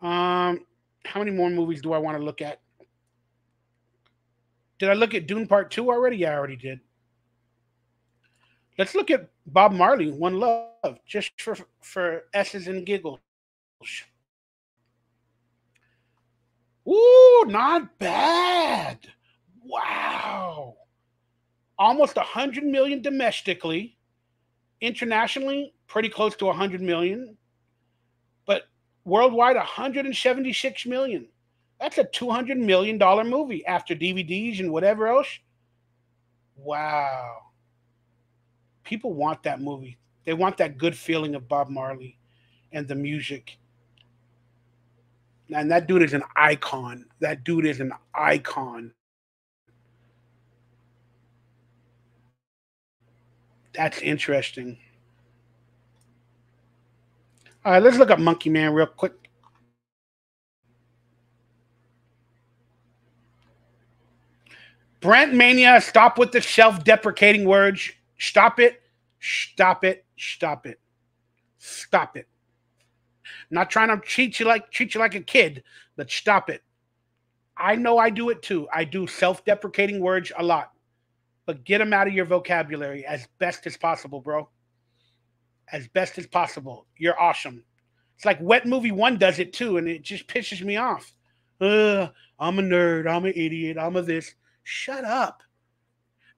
Um, how many more movies do I want to look at? Did I look at Dune Part Two already? Yeah, I already did. Let's look at Bob Marley, One Love, just for for s's and giggles. Ooh, not bad. Wow. Almost 100 million domestically. Internationally, pretty close to 100 million But worldwide 176 million. That's a 200 million dollar movie after DVDs and whatever else. Wow. People want that movie. They want that good feeling of Bob Marley and the music. And that dude is an icon. That dude is an icon. That's interesting. All right, let's look up Monkey Man real quick. Brent Mania, stop with the self deprecating words. Stop it. Stop it. Stop it. Stop it. Not trying to treat you like treat you like a kid, but stop it. I know I do it too. I do self-deprecating words a lot. But get them out of your vocabulary as best as possible, bro as best as possible. You're awesome. It's like Wet Movie One does it too, and it just pisses me off. Uh, I'm a nerd. I'm an idiot. I'm a this. Shut up.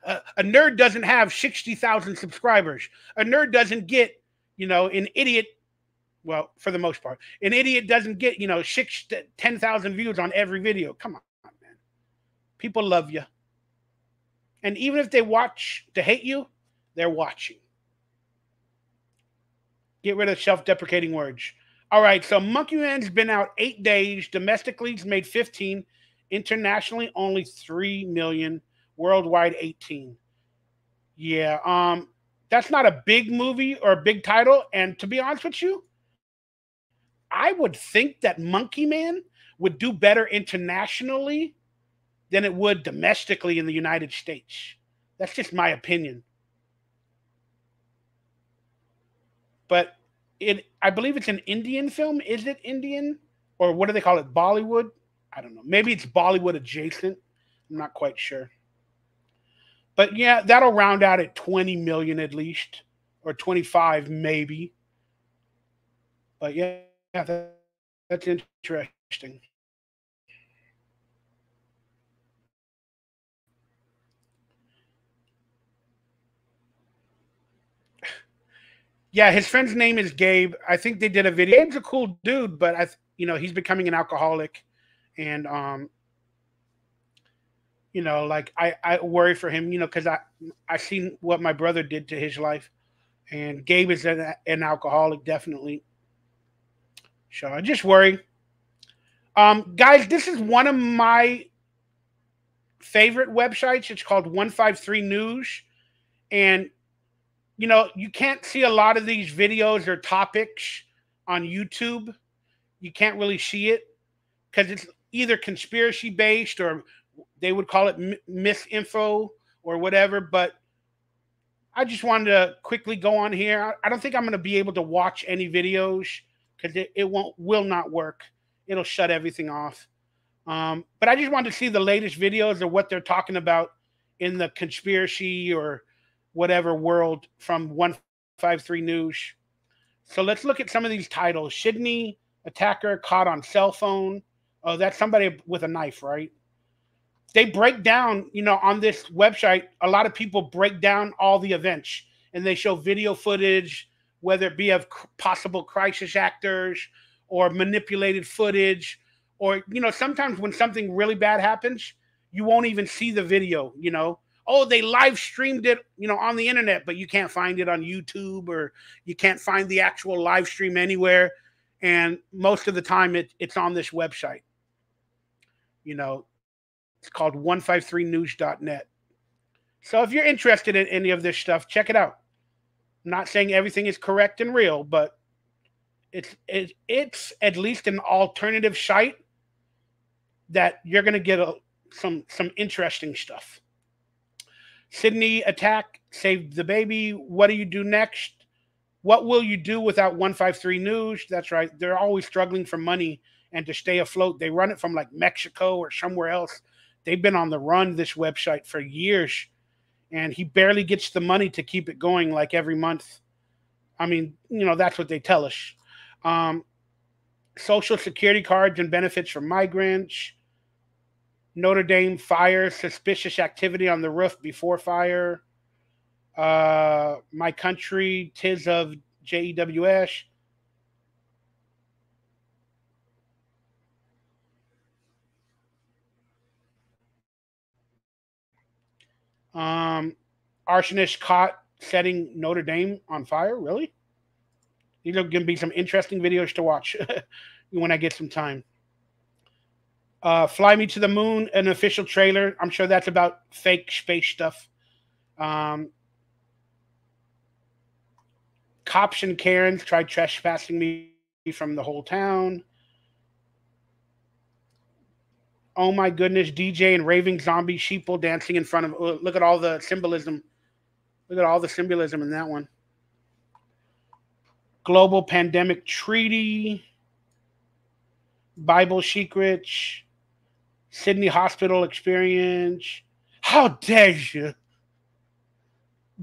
Uh, a nerd doesn't have 60,000 subscribers. A nerd doesn't get, you know, an idiot. Well, for the most part, an idiot doesn't get, you know, six, 10,000 views on every video. Come on, man. People love you. And even if they watch to hate you, they're watching. Get rid of self-deprecating words. All right, so Monkey Man's been out eight days. Domestically, he's made 15. Internationally, only 3 million. Worldwide, 18. Yeah, um, that's not a big movie or a big title. And to be honest with you, I would think that Monkey Man would do better internationally than it would domestically in the United States. That's just my opinion. but it I believe it's an Indian film. Is it Indian or what do they call it? Bollywood? I don't know. Maybe it's Bollywood adjacent. I'm not quite sure. But yeah, that'll round out at 20 million at least, or 25 maybe. But yeah, that, that's interesting. Yeah, his friend's name is Gabe. I think they did a video. Gabe's a cool dude, but I, you know, he's becoming an alcoholic, and um, you know, like I, I worry for him, you know, because I, I seen what my brother did to his life, and Gabe is an, an alcoholic, definitely. I just worry. Um, guys, this is one of my favorite websites. It's called 153 News, and you know, you can't see a lot of these videos or topics on YouTube. You can't really see it because it's either conspiracy based or they would call it misinfo or whatever. But I just wanted to quickly go on here. I don't think I'm going to be able to watch any videos because it, it won't will not work. It'll shut everything off. Um, but I just wanted to see the latest videos or what they're talking about in the conspiracy or whatever world from 153 News. So let's look at some of these titles. Sydney attacker caught on cell phone. Oh, that's somebody with a knife, right? They break down, you know, on this website, a lot of people break down all the events and they show video footage, whether it be of possible crisis actors or manipulated footage, or you know, sometimes when something really bad happens, you won't even see the video. You know, oh, they live streamed it, you know, on the internet, but you can't find it on YouTube or you can't find the actual live stream anywhere. And most of the time, it, it's on this website. You know, it's called 153news.net. So if you're interested in any of this stuff, check it out. I'm not saying everything is correct and real, but it's it, it's at least an alternative site that you're going to get a, some some interesting stuff. Sydney attack saved the baby. What do you do next? What will you do without 153 News? That's right. They're always struggling for money and to stay afloat. They run it from like Mexico or somewhere else. They've been on the run, this website, for years. And he barely gets the money to keep it going like every month. I mean, you know, that's what they tell us. Um, social security cards and benefits for migrants. Notre Dame fire, suspicious activity on the roof before fire. Uh, my country, tis of JEWS. Um, arsonist caught setting Notre Dame on fire. Really? These are going to be some interesting videos to watch when I get some time. Uh, Fly Me to the Moon, an official trailer. I'm sure that's about fake space stuff. Um, cops and Karens tried trespassing me from the whole town. Oh my goodness, DJ and raving zombie sheeple dancing in front of. Oh, look at all the symbolism. Look at all the symbolism in that one. Global Pandemic Treaty. Bible Secrets. Sydney Hospital experience. How dare you?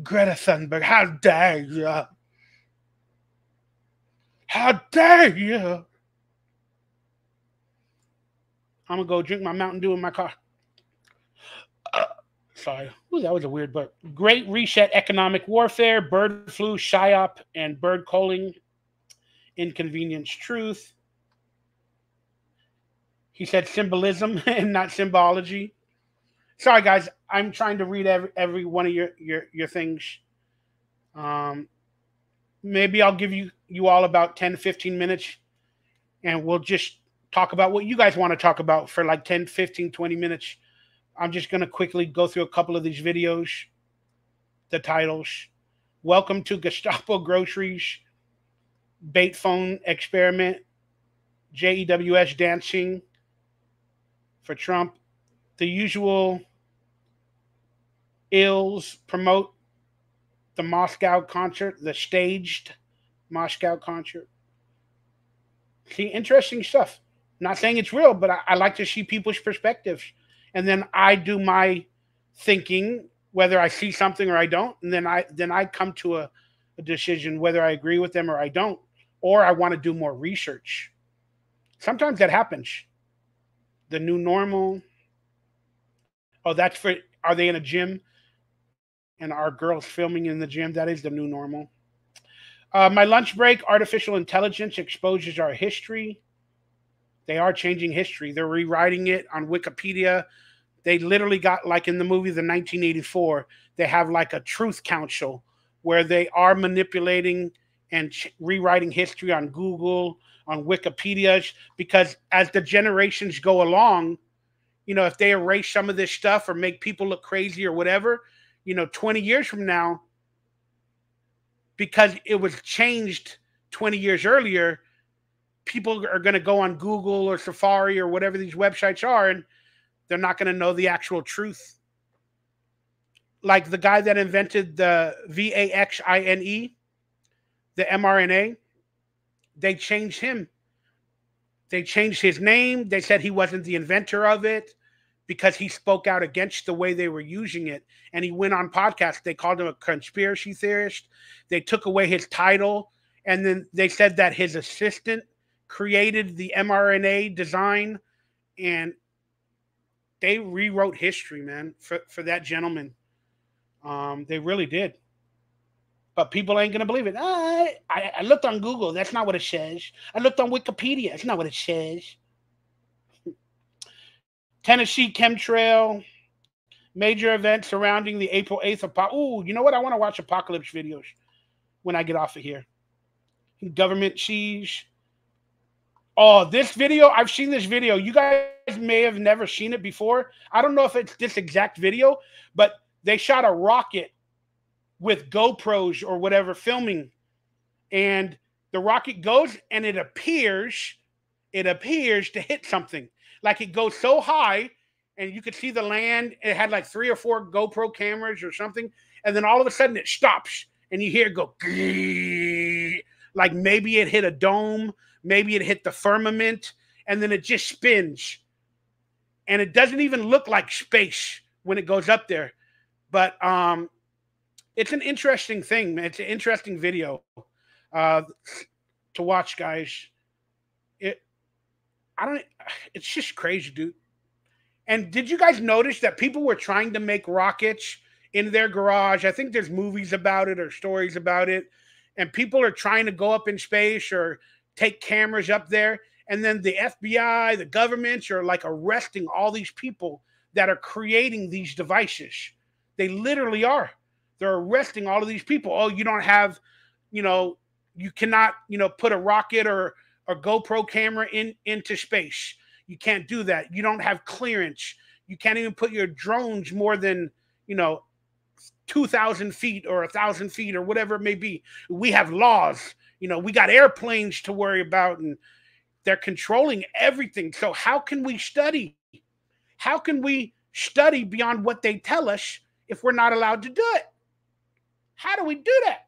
Greta Thunberg, how dare you? How dare you? I'm gonna go drink my Mountain Dew in my car. Uh, sorry, Ooh, that was a weird but great reset economic warfare, bird flu, psyop, and bird calling, inconvenience truth. He said symbolism and not symbology. Sorry, guys. I'm trying to read every, every one of your, your, your things. Um, maybe I'll give you, you all about 10 15 minutes and we'll just talk about what you guys want to talk about for like 10, 15, 20 minutes. I'm just going to quickly go through a couple of these videos, the titles. Welcome to Gestapo Groceries, Bait Phone Experiment, JEWS Dancing, for Trump. The usual ills promote the Moscow concert, the staged Moscow concert. See, interesting stuff. Not saying it's real, but I, I, like to see people's perspectives. And then I do my thinking, whether I see something or I don't, and then I then I come to a, a decision whether I agree with them or I don't, or I want to do more research. Sometimes that happens the new normal. Oh, that's for are they in a gym? And are girls filming in the gym? That is the new normal. Uh, my lunch break artificial intelligence exposes our history. They are changing history. They're rewriting it on Wikipedia. They literally got, like in the movie The 1984, they have like a truth council where they are manipulating and rewriting history on Google, on Wikipedia because as the generations go along, you know, if they erase some of this stuff or make people look crazy or whatever, you know, 20 years from now, because it was changed 20 years earlier, people are going to go on Google or Safari or whatever these websites are, and they're not going to know the actual truth. Like the guy that invented the V A X I N E, the mRNA, they changed him. They changed his name. They said he wasn't the inventor of it because he spoke out against the way they were using it. And he went on podcasts. They called him a conspiracy theorist. They took away his title. And then they said that his assistant created the mRNA design. And they rewrote history, man, for, for that gentleman. Um, they really did. but people ain't gonna believe it. I, I, I looked on Google. That's not what it says. I looked on Wikipedia. That's not what it says. Tennessee chemtrail, major event surrounding the April 8th. Apo- Ooh, you know what? I want to watch apocalypse videos when I get off of here. Government siege. Oh, this video, I've seen this video. You guys may have never seen it before. I don't know if it's this exact video, but they shot a rocket with GoPros or whatever filming. And the rocket goes and it appears, it appears to hit something. Like it goes so high and you could see the land. It had like three or four GoPro cameras or something. And then all of a sudden it stops and you hear it go like maybe it hit a dome, maybe it hit the firmament, and then it just spins. And it doesn't even look like space when it goes up there. But um it's an interesting thing, man. It's an interesting video uh to watch, guys. It I don't it's just crazy, dude. And did you guys notice that people were trying to make rockets in their garage? I think there's movies about it or stories about it. And people are trying to go up in space or take cameras up there. And then the FBI, the governments are like arresting all these people that are creating these devices. They literally are. They're arresting all of these people. Oh, you don't have, you know, you cannot, you know, put a rocket or a GoPro camera in into space you can't do that. You don't have clearance. You can't even put your drones more than, you know, 2,000 feet or a 1,000 feet or whatever it may be. We have laws. You know, we got airplanes to worry about and they're controlling everything. So, how can we study? How can we study beyond what they tell us if we're not allowed to do it? How do we do that?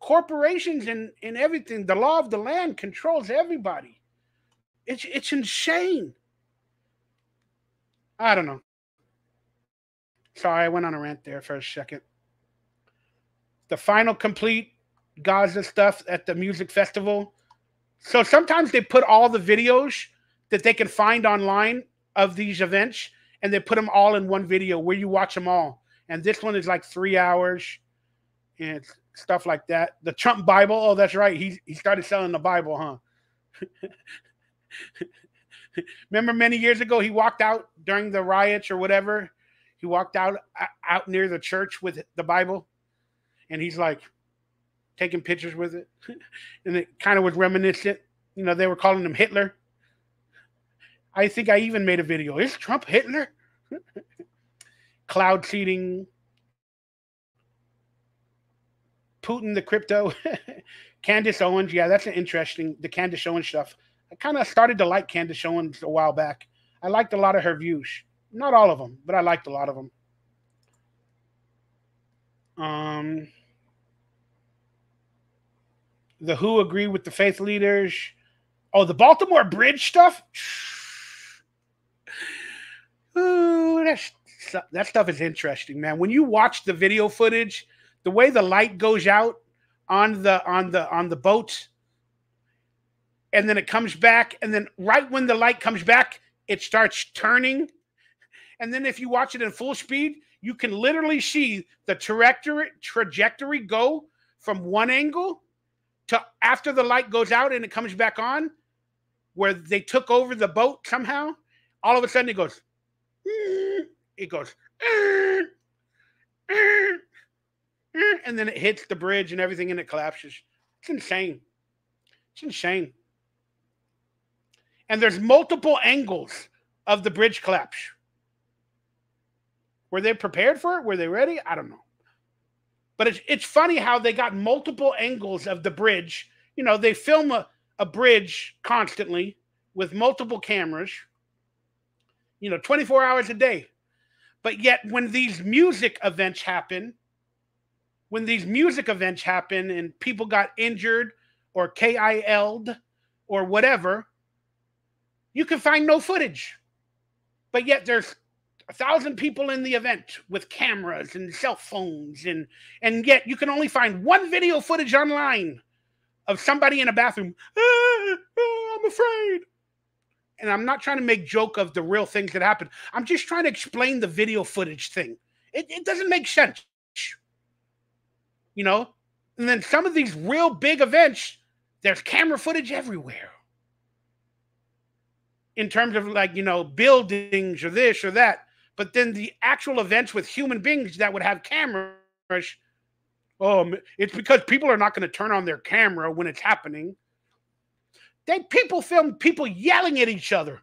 Corporations and, and everything, the law of the land controls everybody. It's it's insane. I don't know. Sorry, I went on a rant there for a second. The final complete Gaza stuff at the music festival. So sometimes they put all the videos that they can find online of these events and they put them all in one video where you watch them all. And this one is like three hours and stuff like that. The Trump Bible. Oh, that's right. He he started selling the Bible, huh? Remember many years ago, he walked out during the riots or whatever. He walked out uh, out near the church with the Bible, and he's like taking pictures with it, and it kind of was reminiscent. You know, they were calling him Hitler. I think I even made a video. Is Trump Hitler? Cloud seeding, Putin, the crypto, Candace Owens. Yeah, that's an interesting. The Candace Owens stuff. I kind of started to like Candace Owens a while back. I liked a lot of her views. Not all of them, but I liked a lot of them. Um, the Who agree with the faith leaders. Oh, the Baltimore Bridge stuff. Ooh, that's, that stuff is interesting, man. When you watch the video footage, the way the light goes out on the on the on the boats and then it comes back and then right when the light comes back it starts turning and then if you watch it in full speed you can literally see the trajectory trajectory go from one angle to after the light goes out and it comes back on where they took over the boat somehow all of a sudden it goes it goes and then it hits the bridge and everything and it collapses. It's insane. It's insane. And there's multiple angles of the bridge collapse. Were they prepared for it? Were they ready? I don't know. But it's it's funny how they got multiple angles of the bridge. You know, they film a, a bridge constantly with multiple cameras, you know, 24 hours a day. But yet when these music events happen, when these music events happen and people got injured or KIL'd or whatever, you can find no footage. But yet there's a thousand people in the event with cameras and cell phones, and and yet you can only find one video footage online of somebody in a bathroom. Ah, oh, I'm afraid. And I'm not trying to make joke of the real things that happen. I'm just trying to explain the video footage thing. It, it doesn't make sense. you know, and then some of these real big events, there's camera footage everywhere. In terms of like, you know, buildings or this or that. But then the actual events with human beings that would have cameras, oh, it's because people are not going to turn on their camera when it's happening. They people film people yelling at each other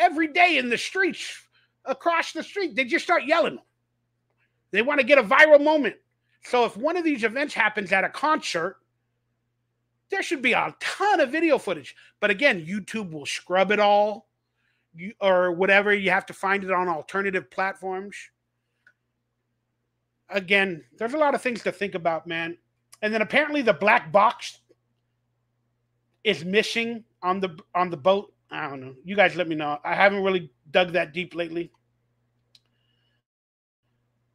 every day in the streets across the street. They just start yelling. They want to get a viral moment. So if one of these events happens at a concert, there should be a ton of video footage. But again, YouTube will scrub it all you, or whatever. You have to find it on alternative platforms. Again, there's a lot of things to think about, man. And then apparently the black box is missing on the on the boat. I don't know. You guys let me know. I haven't really dug that deep lately.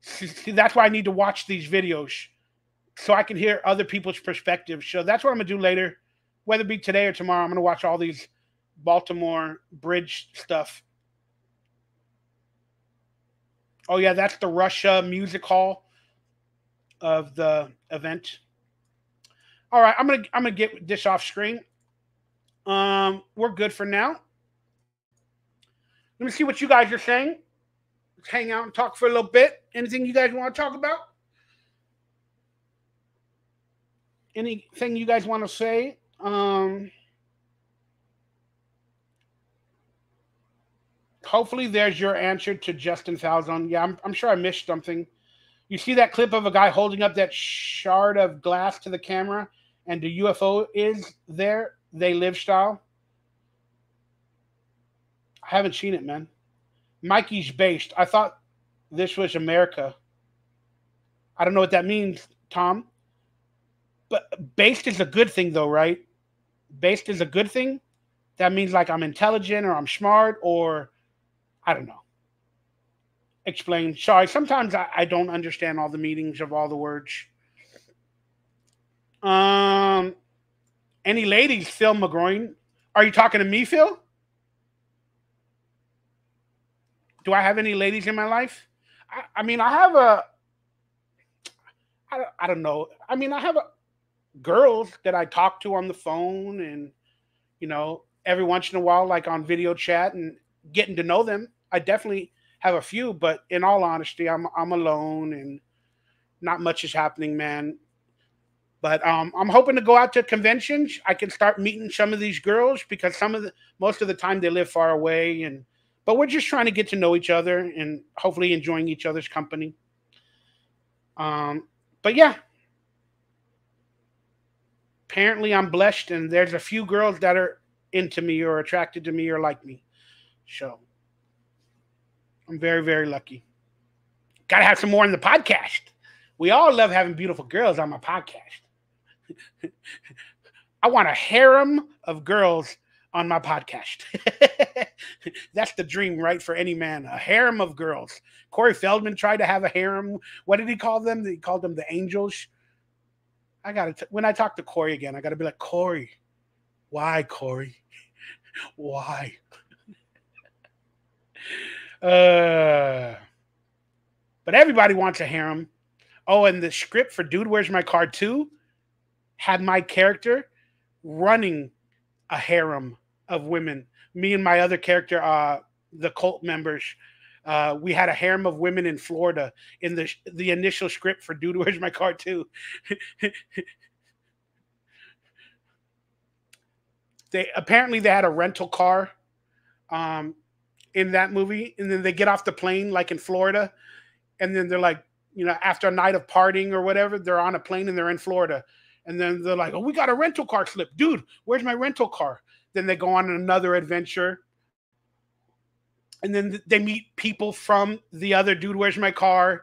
See, that's why I need to watch these videos so I can hear other people's perspectives. So that's what I'm gonna do later, whether it be today or tomorrow. I'm gonna watch all these Baltimore Bridge stuff. Oh yeah, that's the Russia Music Hall of the event. All right, I'm gonna I'm gonna get this off screen. Um, we're good for now. Let me see what you guys are saying. Let's hang out and talk for a little bit. Anything you guys want to talk about? Anything you guys want to say? Um, hopefully, there's your answer to Justin Falzon. Yeah, I'm, I'm sure I missed something. You see that clip of a guy holding up that shard of glass to the camera, and the UFO is there. They live style. I haven't seen it, man. Mikey's based. I thought this was America. I don't know what that means, Tom. But based is a good thing, though, right? Based is a good thing. That means like I'm intelligent or I'm smart or I don't know. Explain. Sorry, sometimes I, I don't understand all the meanings of all the words. Um, any ladies, Phil McGroin? Are you talking to me, Phil? Do I have any ladies in my life? I, I mean, I have a. I, I don't know. I mean, I have a, girls that I talk to on the phone, and you know, every once in a while, like on video chat, and getting to know them. I definitely have a few, but in all honesty, I'm I'm alone, and not much is happening, man. But um, I'm hoping to go out to conventions. I can start meeting some of these girls because some of the most of the time they live far away, and but we're just trying to get to know each other and hopefully enjoying each other's company. Um, but yeah, apparently I'm blessed, and there's a few girls that are into me or attracted to me or like me. So I'm very, very lucky. Got to have some more in the podcast. We all love having beautiful girls on my podcast. I want a harem of girls on my podcast. That's the dream, right? For any man, a harem of girls. Corey Feldman tried to have a harem. What did he call them? He called them the angels. I got to, when I talk to Corey again, I got to be like, Corey, why, Corey? why? Uh, but everybody wants a harem. Oh, and the script for Dude, Where's My Car 2 had my character running a harem of women. Me and my other character, uh, the cult members, uh, we had a harem of women in Florida in the the initial script for Dude, Where's My Car 2. they apparently they had a rental car um, in that movie, and then they get off the plane like in Florida, and then they're like, you know, after a night of partying or whatever, they're on a plane and they're in Florida and then they're like, "Oh, we got a rental car slip, dude. Where's my rental car?" Then they go on another adventure, and then they meet people from the other dude. Where's my car?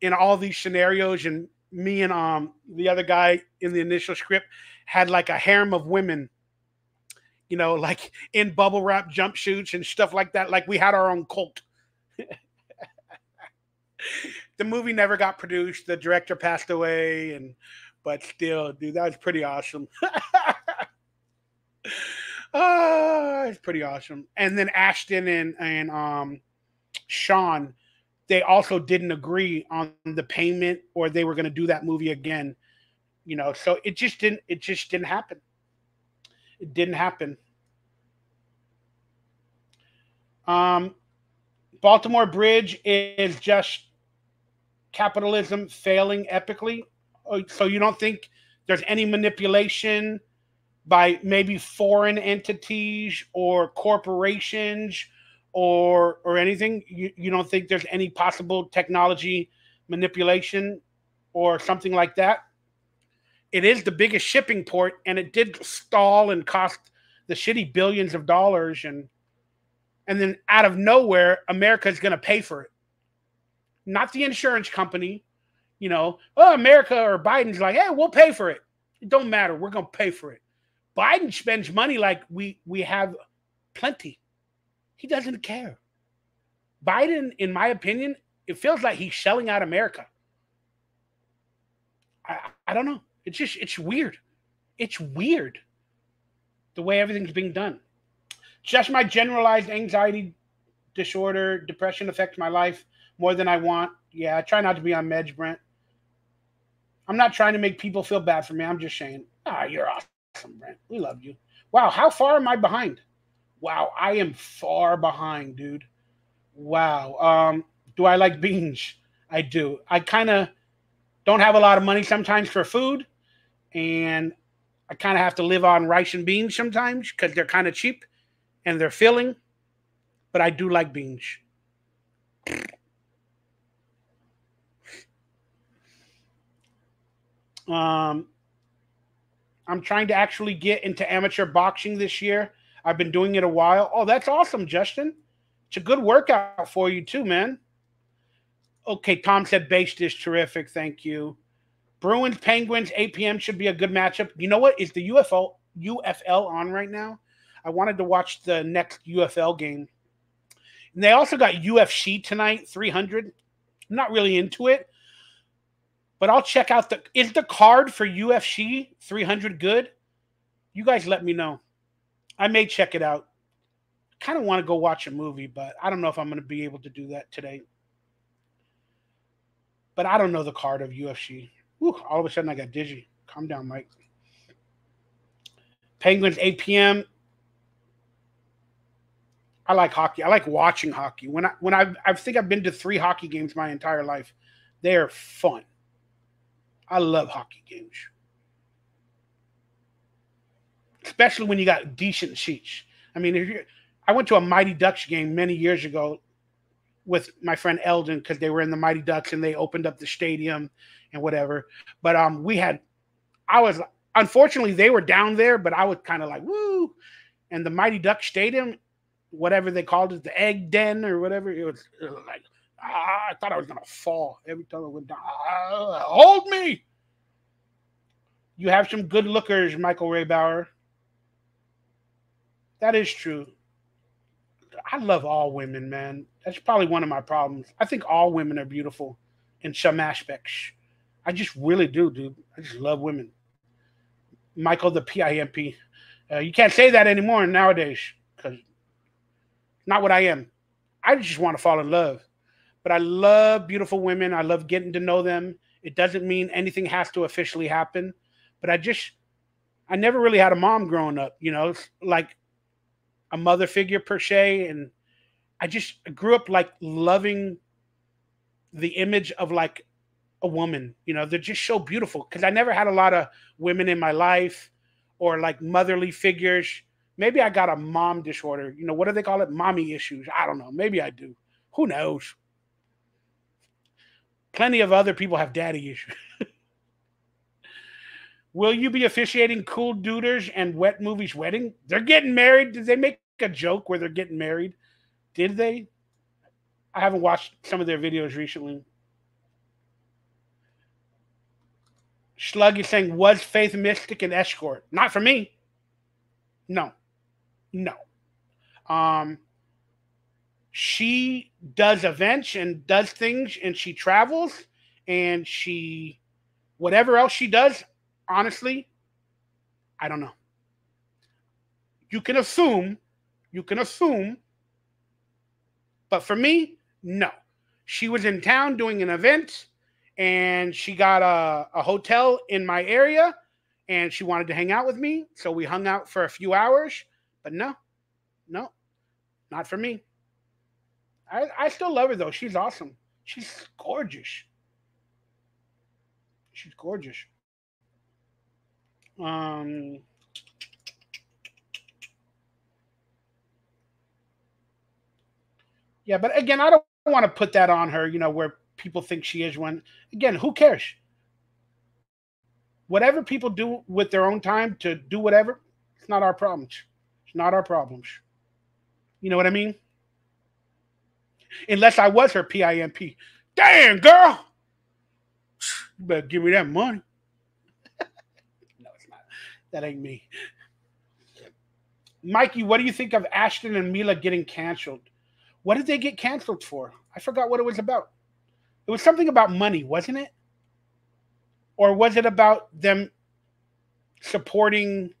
In all these scenarios, and me and um the other guy in the initial script had like a harem of women, you know, like in bubble wrap jumpsuits and stuff like that. Like we had our own cult. the movie never got produced. The director passed away, and but still, dude, that was pretty awesome. oh, it's pretty awesome. And then Ashton and and um Sean, they also didn't agree on the payment or they were going to do that movie again. You know, so it just didn't it just didn't happen. It didn't happen. Um Baltimore Bridge is just capitalism failing epically. Oh, so you don't think there's any manipulation by maybe foreign entities or corporations or or anything? You, you don't think there's any possible technology manipulation or something like that? It is the biggest shipping port, and it did stall and cost the shitty billions of dollars, and and then out of nowhere, America is going to pay for it not the insurance company. You know, oh, America or Biden's like, hey, we'll pay for it. It don't matter. We're gonna pay for it. Biden spends money like we we have plenty. He doesn't care. Biden, in my opinion, it feels like he's selling out America. I, I don't know. It's just it's weird. It's weird the way everything's being done. Just my generalized anxiety disorder, depression affects my life more than I want. Yeah, I try not to be on meds, Brent. I'm not trying to make people feel bad for me. I'm just saying, ah, you're awesome, Brent. We love you. Wow, how far am I behind? Wow, I am far behind, dude. Wow. Um, do I like beans? I do. I kind of don't have a lot of money sometimes for food, and I kind of have to live on rice and beans sometimes because they're kind of cheap and they're filling. But I do like beans. Um, I'm trying to actually get into amateur boxing this year. I've been doing it a while. Oh, that's awesome, Justin. It's a good workout for you too, man. Okay, Tom said based is terrific. Thank you. Bruins Penguins 8 p.m. should be a good matchup. You know what? Is the UFO UFL on right now? I wanted to watch the next UFL game. And they also got UFC tonight, 300. I'm not really into it, but I'll check out the is the card for UFC 300 good? You guys let me know. I may check it out. Kind of want to go watch a movie, but I don't know if I'm going to be able to do that today. But I don't know the card of UFC. Whew, all of a sudden I got dizzy. Calm down, Mike. Penguins 8 p.m. I like hockey. I like watching hockey. When I when I I think I've been to three hockey games my entire life. They are fun. I love hockey games, especially when you got decent seats. I mean, if you, I went to a Mighty Ducks game many years ago with my friend Elden because they were in the Mighty Ducks and they opened up the stadium and whatever. But um, we had, I was unfortunately they were down there, but I was kind of like woo, and the Mighty Duck Stadium, whatever they called it, the Egg Den or whatever, it was, it was like Ah, I thought I was gonna fall every time I went down. Ah, hold me. You have some good lookers, Michael Ray Bower. That is true. I love all women, man. That's probably one of my problems. I think all women are beautiful in some aspects. I just really do, dude. I just love women. Michael the PIMP. Uh, you can't say that anymore nowadays because not what I am. I just want to fall in love. But I love beautiful women. I love getting to know them. It doesn't mean anything has to officially happen, but I just I never really had a mom growing up, you know, like a mother figure per se and I just grew up like loving the image of like a woman, you know, they're just so beautiful because I never had a lot of women in my life or like motherly figures. Maybe I got a mom disorder. You know, what do they call it? Mommy issues. I don't know. Maybe I do. Who knows? Plenty of other people have daddy issues. Will you be officiating Cool Duders and Wet Movies wedding? They're getting married. Did they make a joke where they're getting married? Did they? I haven't watched some of their videos recently. Slug is saying, was Faith Mystic an escort? Not for me. No. No. Um, she does events and does things and she travels and she whatever else she does honestly i don't know you can assume you can assume but for me no she was in town doing an event and she got a, a hotel in my area and she wanted to hang out with me. So we hung out for a few hours. But no, no, not for me. I, I still love her though. She's awesome. She's gorgeous. She's gorgeous. Um, yeah, but again, I don't want to put that on her, you know, where people think she is when Again, who cares? Whatever people do with their own time to do whatever, it's not our problems. It's not our problems. You know what I mean? Unless I was her PIMP. Damn, girl. You better give me that money. no, it's not. That ain't me. Mikey, what do you think of Ashton and Mila getting canceled? What did they get canceled for? I forgot what it was about. It was something about money, wasn't it? Or was it about them supporting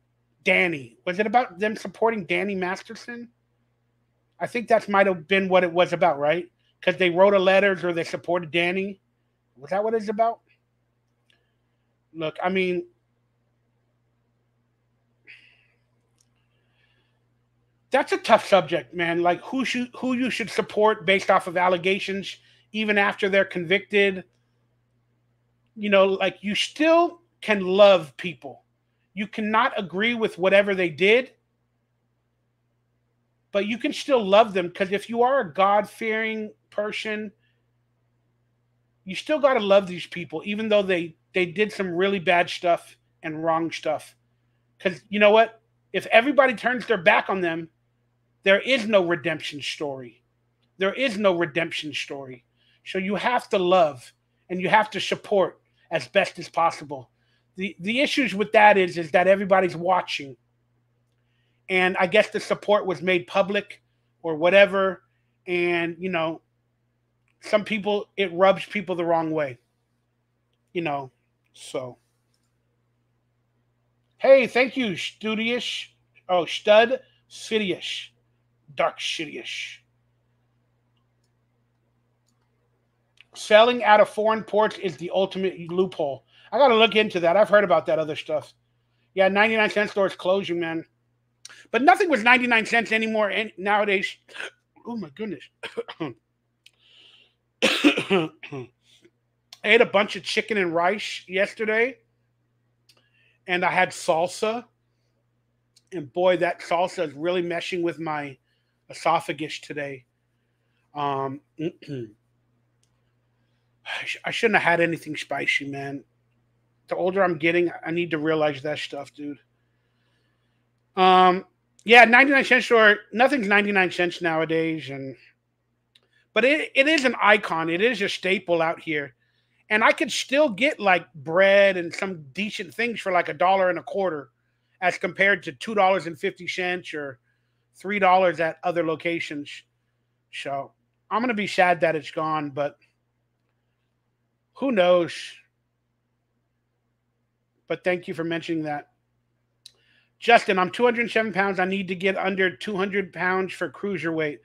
Danny? Was it about them supporting Danny Masterson? I think that might have been what it was about, right? Because they wrote a letters or they supported Danny. Was that what it's about? Look, I mean, that's a tough subject, man. Like who should who you should support based off of allegations, even after they're convicted. You know, like you still can love people. You cannot agree with whatever they did, but you can still love them because if you are a God fearing person, you still got to love these people, even though they they did some really bad stuff and wrong stuff. Because you know what? If everybody turns their back on them, there is no redemption story. There is no redemption story. So you have to love and you have to support as best as possible. The the issues with that is is that everybody's watching. And I guess the support was made public or whatever and you know some people it rubs people the wrong way. You know, so Hey, thank you, Studious. Oh, Stud Sidious dark shitty-ish. Selling out of foreign ports is the ultimate loophole. I got to look into that. I've heard about that other stuff. Yeah, 99 cent stores closing, man. But nothing was 99 cents anymore nowadays. Oh my goodness. I ate a bunch of chicken and rice yesterday, and I had salsa. And boy, that salsa is really meshing with my esophagus today. Um, I shouldn't have had anything spicy, man. The older I'm getting, I need to realize that stuff, dude. Um, yeah, 99 cent store, nothing's 99 cents nowadays. And, but it, it is an icon, it is a staple out here. And I could still get like bread and some decent things for like a dollar and a quarter as compared to $2.50 or three dollars at other locations. So I'm gonna be sad that it's gone, but who knows? But thank you for mentioning that. Justin, I'm 207 pounds. I need to get under 200 pounds for cruiserweight.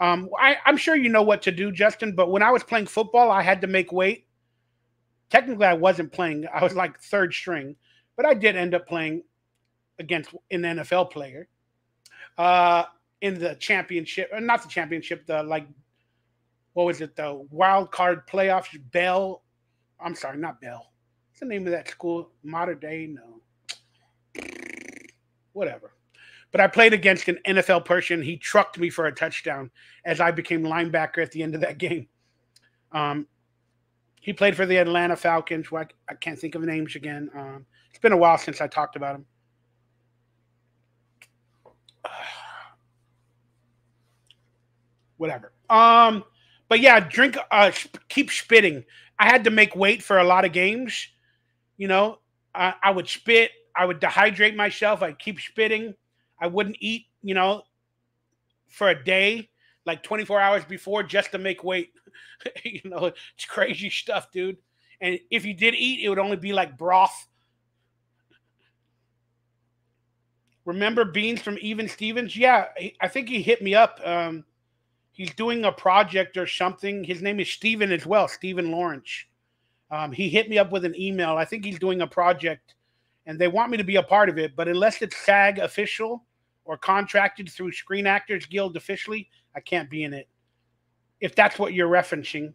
Um, I, I'm sure you know what to do, Justin, but when I was playing football, I had to make weight. Technically, I wasn't playing, I was like third string, but I did end up playing against an NFL player uh, in the championship, uh, not the championship, the like, what was it, the wild card playoffs? Bell, I'm sorry, not Bell. What's the name of that school? Modern day? No. Whatever. But I played against an NFL person. He trucked me for a touchdown as I became linebacker at the end of that game. Um, he played for the Atlanta Falcons. I, I can't think of names again. Um, it's been a while since I talked about him. whatever. Um, but yeah, drink. Uh, keep spitting. I had to make weight for a lot of games. You know, I, I would spit. I would dehydrate myself. I'd keep spitting. I wouldn't eat. You know, for a day, like 24 hours before, just to make weight. you know, it's crazy stuff, dude. And if you did eat, it would only be like broth. Remember Beans from Even Stevens? Yeah, I think he hit me up. Um, he's doing a project or something. His name is Steven as well, Steven Lawrence. Um, he hit me up with an email. I think he's doing a project and they want me to be a part of it. But unless it's SAG official or contracted through Screen Actors Guild officially, I can't be in it. If that's what you're referencing.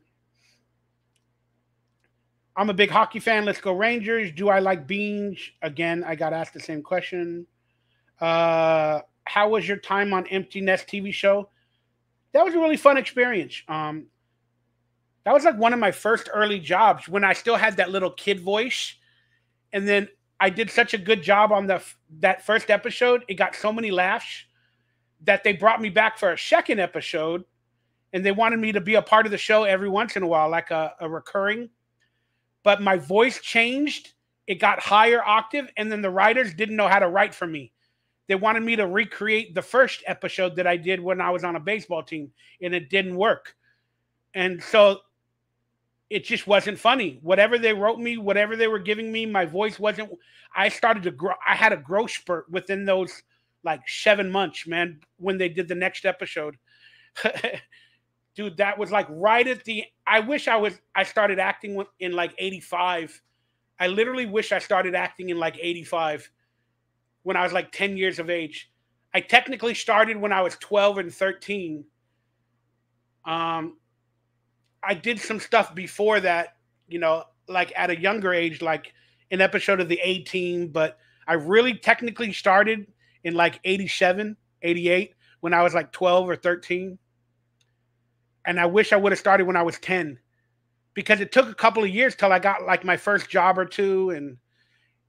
I'm a big hockey fan. Let's go Rangers. Do I like beans? Again, I got asked the same question. Uh, how was your time on Empty Nest TV show? That was a really fun experience. Um, that was like one of my first early jobs when I still had that little kid voice. And then I did such a good job on the that first episode. It got so many laughs that they brought me back for a second episode and they wanted me to be a part of the show every once in a while, like a, a recurring. But my voice changed, it got higher octave, and then the writers didn't know how to write for me. They wanted me to recreate the first episode that I did when I was on a baseball team, and it didn't work. And so it just wasn't funny. Whatever they wrote me, whatever they were giving me, my voice wasn't. I started to grow. I had a growth spurt within those like seven months, man. When they did the next episode, dude, that was like right at the. I wish I was. I started acting in like '85. I literally wish I started acting in like '85 when I was like 10 years of age. I technically started when I was 12 and 13. Um, I did some stuff before that, you know, like at a younger age, like an episode of the A Team, but I really technically started in like 87, 88 when I was like 12 or 13. And I wish I would have started when I was 10 because it took a couple of years till I got like my first job or two. And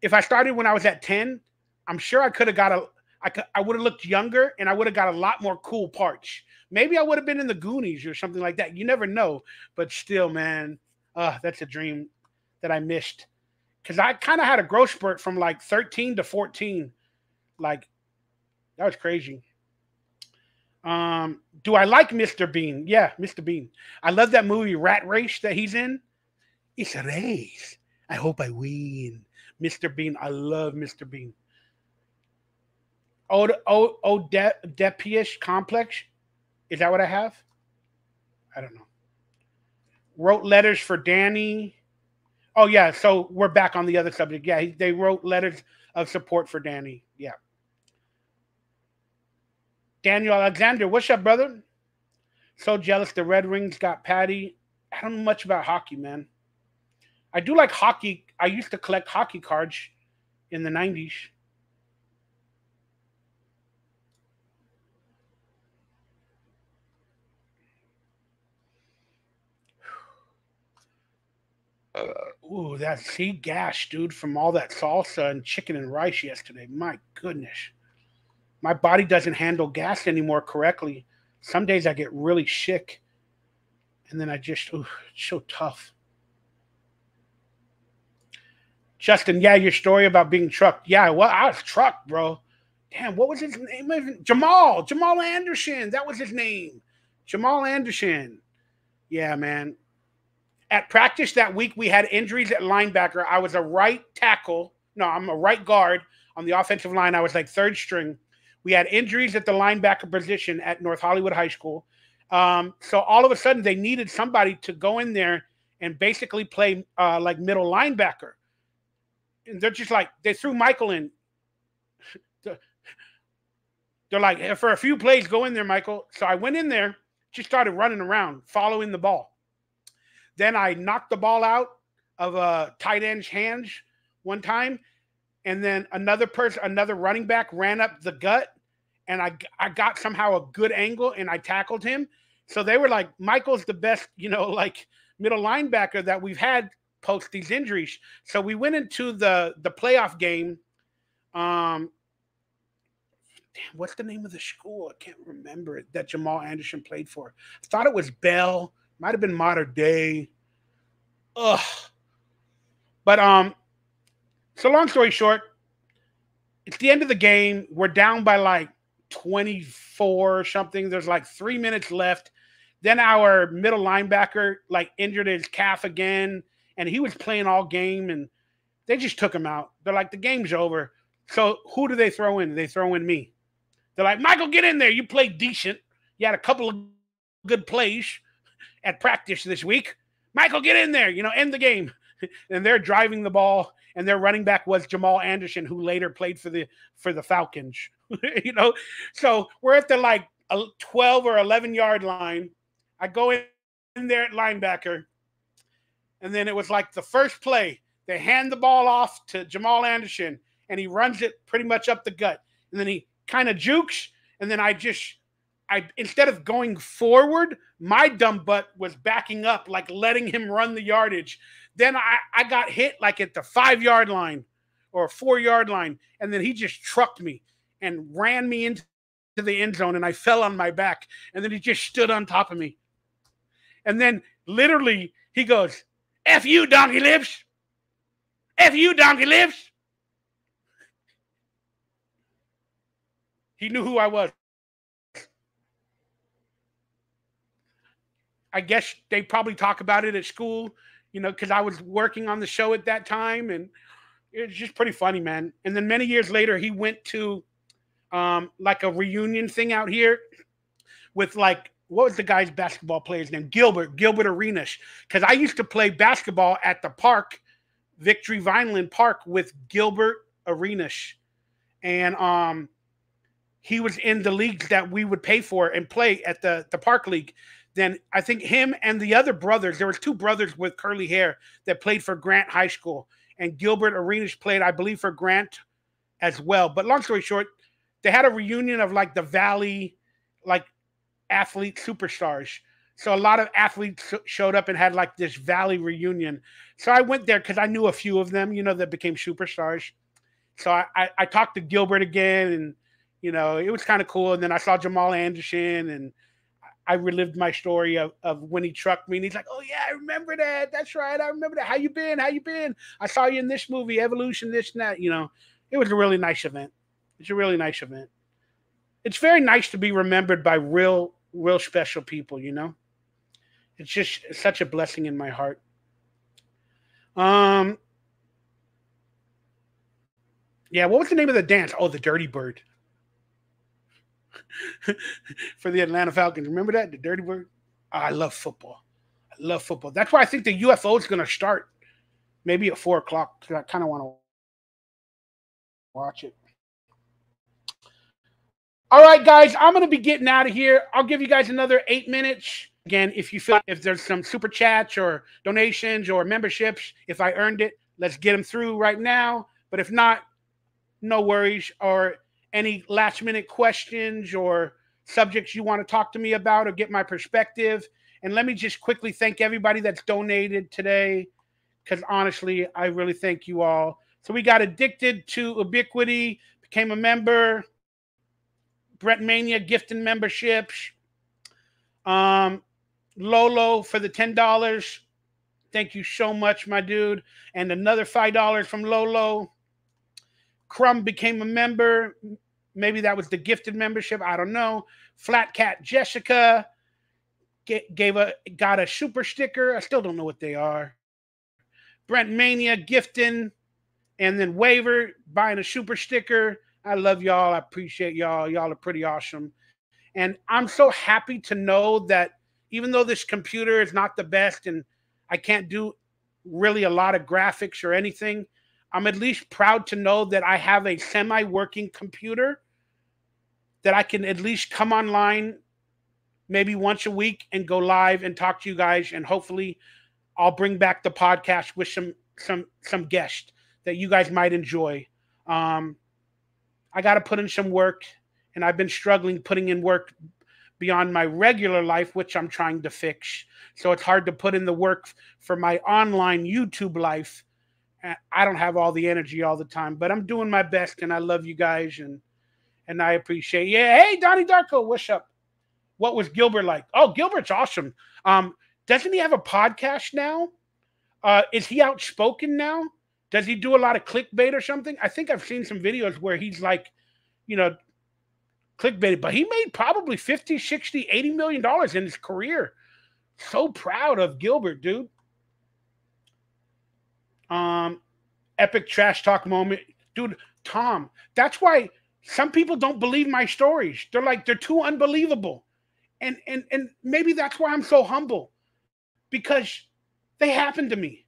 if I started when I was at 10, I'm sure I could have got a, I, could, I would have looked younger and I would have got a lot more cool parts. Maybe I would have been in the Goonies or something like that. You never know. But still, man, uh, that's a dream that I missed. Because I kind of had a growth spurt from like 13 to 14. Like, that was crazy. Um, do I like Mr. Bean? Yeah, Mr. Bean. I love that movie Rat Race that he's in. It's a race. I hope I win. Mr. Bean. I love Mr. Bean. Oh, oh, oh, Oedipus complex. Is that what I have? I don't know. Wrote letters for Danny. Oh yeah, so we're back on the other subject. Yeah, they wrote letters of support for Danny. Yeah. Daniel Alexander, what's up, brother? So jealous the Red Wings got Patty. I don't know much about hockey, man. I do like hockey. I used to collect hockey cards in the 90s. Uh, ooh, that sea gash, dude, from all that salsa and chicken and rice yesterday. My goodness. My body doesn't handle gas anymore correctly. Some days I get really sick. And then I just, ooh, it's so tough. Justin, yeah, your story about being trucked. Yeah, well, I was trucked, bro. Damn, what was his name? Jamal. Jamal Anderson. That was his name. Jamal Anderson. Yeah, man at practice that week, we had injuries at linebacker. I was a right tackle. No, I'm a right guard on the offensive line. I was like third string. We had injuries at the linebacker position at North Hollywood High School. Um, so all of a sudden, they needed somebody to go in there and basically play uh, like middle linebacker. And they're just like, they threw Michael in. They're like, for a few plays, go in there, Michael. So I went in there, just started running around, following the ball. Then I knocked the ball out of a tight end's hands one time, and then another person, another running back, ran up the gut, and I I got somehow a good angle and I tackled him. So they were like, Michael's the best, you know, like middle linebacker that we've had post these injuries. So we went into the the playoff game. Um, damn, what's the name of the school? I can't remember it that Jamal Anderson played for. I thought it was Bell. Might have been modern day. Ugh. But um, so long story short, it's the end of the game. We're down by like 24 or something. There's like three minutes left. Then our middle linebacker like injured his calf again, and he was playing all game, and they just took him out. They're like, the game's over. So who do they throw in? They throw in me. They're like, Michael, get in there. You played decent. You had a couple of good plays at practice this week. Michael, get in there, you know, end the game. And they're driving the ball, and their running back was Jamal Anderson, who later played for the for the Falcons. you know, so we're at the like 12 or 11 yard line. I go in there at linebacker, and then it was like the first play. They hand the ball off to Jamal Anderson, and he runs it pretty much up the gut. And then he kind of jukes, and then I just I instead of going forward, my dumb butt was backing up, like letting him run the yardage. Then I, I got hit like at the five yard line or four yard line, and then he just trucked me and ran me into the end zone, and I fell on my back, and then he just stood on top of me. And then literally he goes, F you, donkey lips. F you, donkey lips. He knew who I was. I guess they probably talk about it at school, you know, because I was working on the show at that time, and it's just pretty funny, man. And then many years later, he went to um, like a reunion thing out here with like what was the guy's basketball player's name? Gilbert Gilbert Arenas. Because I used to play basketball at the park, Victory Vineland Park, with Gilbert Arenas, and um, he was in the leagues that we would pay for and play at the the park league then I think him and the other brothers, there was two brothers with curly hair that played for Grant High School, and Gilbert Arenas played, I believe, for Grant as well. But long story short, they had a reunion of like the Valley, like athlete superstars. So a lot of athletes showed up and had like this Valley reunion. So I went there because I knew a few of them, you know, that became superstars. So I, I, I talked to Gilbert again, and you know, it was kind of cool. And then I saw Jamal Anderson and I relived my story of, of when he trucked me and he's like, Oh yeah, I remember that. That's right. I remember that. How you been? How you been? I saw you in this movie, Evolution, this and that. You know, it was a really nice event. It's a really nice event. It's very nice to be remembered by real, real special people, you know. It's just such a blessing in my heart. Um yeah, what was the name of the dance? Oh, the Dirty Bird. for the Atlanta Falcons. Remember that? The Dirty Bird? Oh, ah, I love football. I love football. That's why I think the UFO is going to start maybe at four o'clock because I kind of want to watch it. All right, guys, I'm going to be getting out of here. I'll give you guys another eight minutes. Again, if you feel if there's some super chats or donations or memberships, if I earned it, let's get them through right now. But if not, no worries. Or any last minute questions or subjects you want to talk to me about or get my perspective. And let me just quickly thank everybody that's donated today because honestly, I really thank you all. So we got addicted to ubiquity, became a member. Brett Mania gifting memberships. Um, Lolo for the ten dollars. Thank you so much, my dude. And another five dollars from Lolo. Crumb became a member. Maybe that was the gifted membership. I don't know. Flat Cat Jessica gave a got a super sticker. I still don't know what they are. Brent Mania gifting, and then Waver buying a super sticker. I love y'all. I appreciate y'all. Y'all are pretty awesome. And I'm so happy to know that even though this computer is not the best and I can't do really a lot of graphics or anything, I'm at least proud to know that I have a semi working computer that I can at least come online maybe once a week and go live and talk to you guys and hopefully I'll bring back the podcast with some some some guests that you guys might enjoy. Um I got to put in some work and I've been struggling putting in work beyond my regular life which I'm trying to fix. So it's hard to put in the work for my online YouTube life I don't have all the energy all the time, but I'm doing my best, and I love you guys, and and I appreciate. Yeah, hey Donnie Darko, what's up? What was Gilbert like? Oh, Gilbert's awesome. Um, doesn't he have a podcast now? Uh, is he outspoken now? Does he do a lot of clickbait or something? I think I've seen some videos where he's like, you know, clickbait, but he made probably 50, 60, 80 million dollars in his career. So proud of Gilbert, dude. Um, epic trash talk moment, dude. Tom, that's why some people don't believe my stories. They're like they're too unbelievable. And and and maybe that's why I'm so humble because they happened to me.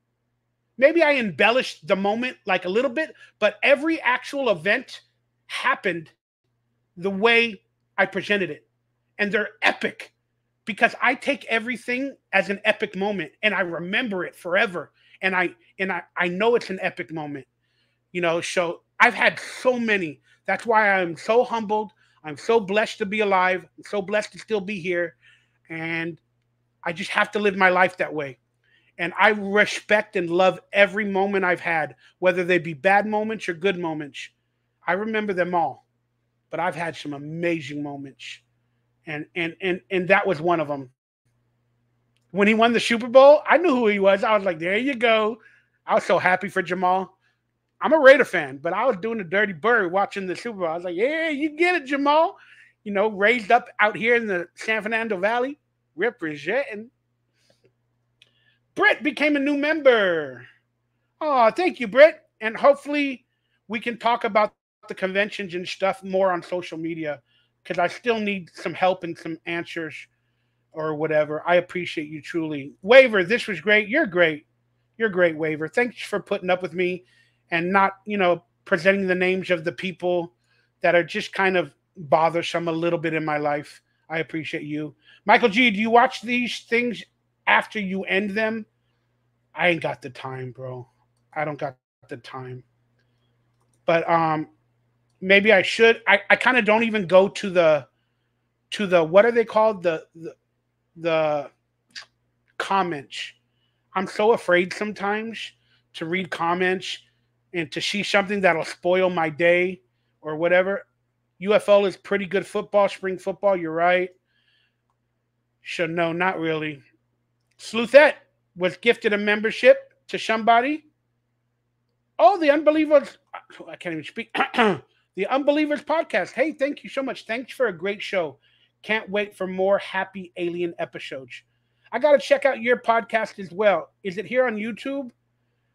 Maybe I embellished the moment like a little bit, but every actual event happened the way I presented it. And they're epic because I take everything as an epic moment and I remember it forever. And I and I, I know it's an epic moment. You know, so I've had so many. That's why I'm so humbled. I'm so blessed to be alive. I'm so blessed to still be here. And I just have to live my life that way. And I respect and love every moment I've had, whether they be bad moments or good moments. I remember them all. But I've had some amazing moments. And and and and that was one of them. When he won the Super Bowl, I knew who he was. I was like, there you go. I was so happy for Jamal. I'm a Raider fan, but I was doing a dirty bird watching the Super Bowl. I was like, yeah, you get it, Jamal. You know, raised up out here in the San Fernando Valley, representing. Britt became a new member. Oh, thank you, Britt. And hopefully we can talk about the conventions and stuff more on social media because I still need some help and some answers or whatever. I appreciate you truly. Waiver, this was great. You're great. You're great, Waiver. Thanks for putting up with me and not, you know, presenting the names of the people that are just kind of bothersome a little bit in my life. I appreciate you. Michael G, do you watch these things after you end them? I ain't got the time, bro. I don't got the time. But um maybe I should. I, I kind of don't even go to the to the what are they called? The the the comments. I'm so afraid sometimes to read comments and to see something that'll spoil my day or whatever. UFL is pretty good football, spring football. You're right. Should no, not really. Sleuthette was gifted a membership to somebody. Oh, the unbelievers. I can't even speak. the Unbelievers podcast. Hey, thank you so much. Thanks for a great show. Can't wait for more happy alien episodes. I got to check out your podcast as well. Is it here on YouTube?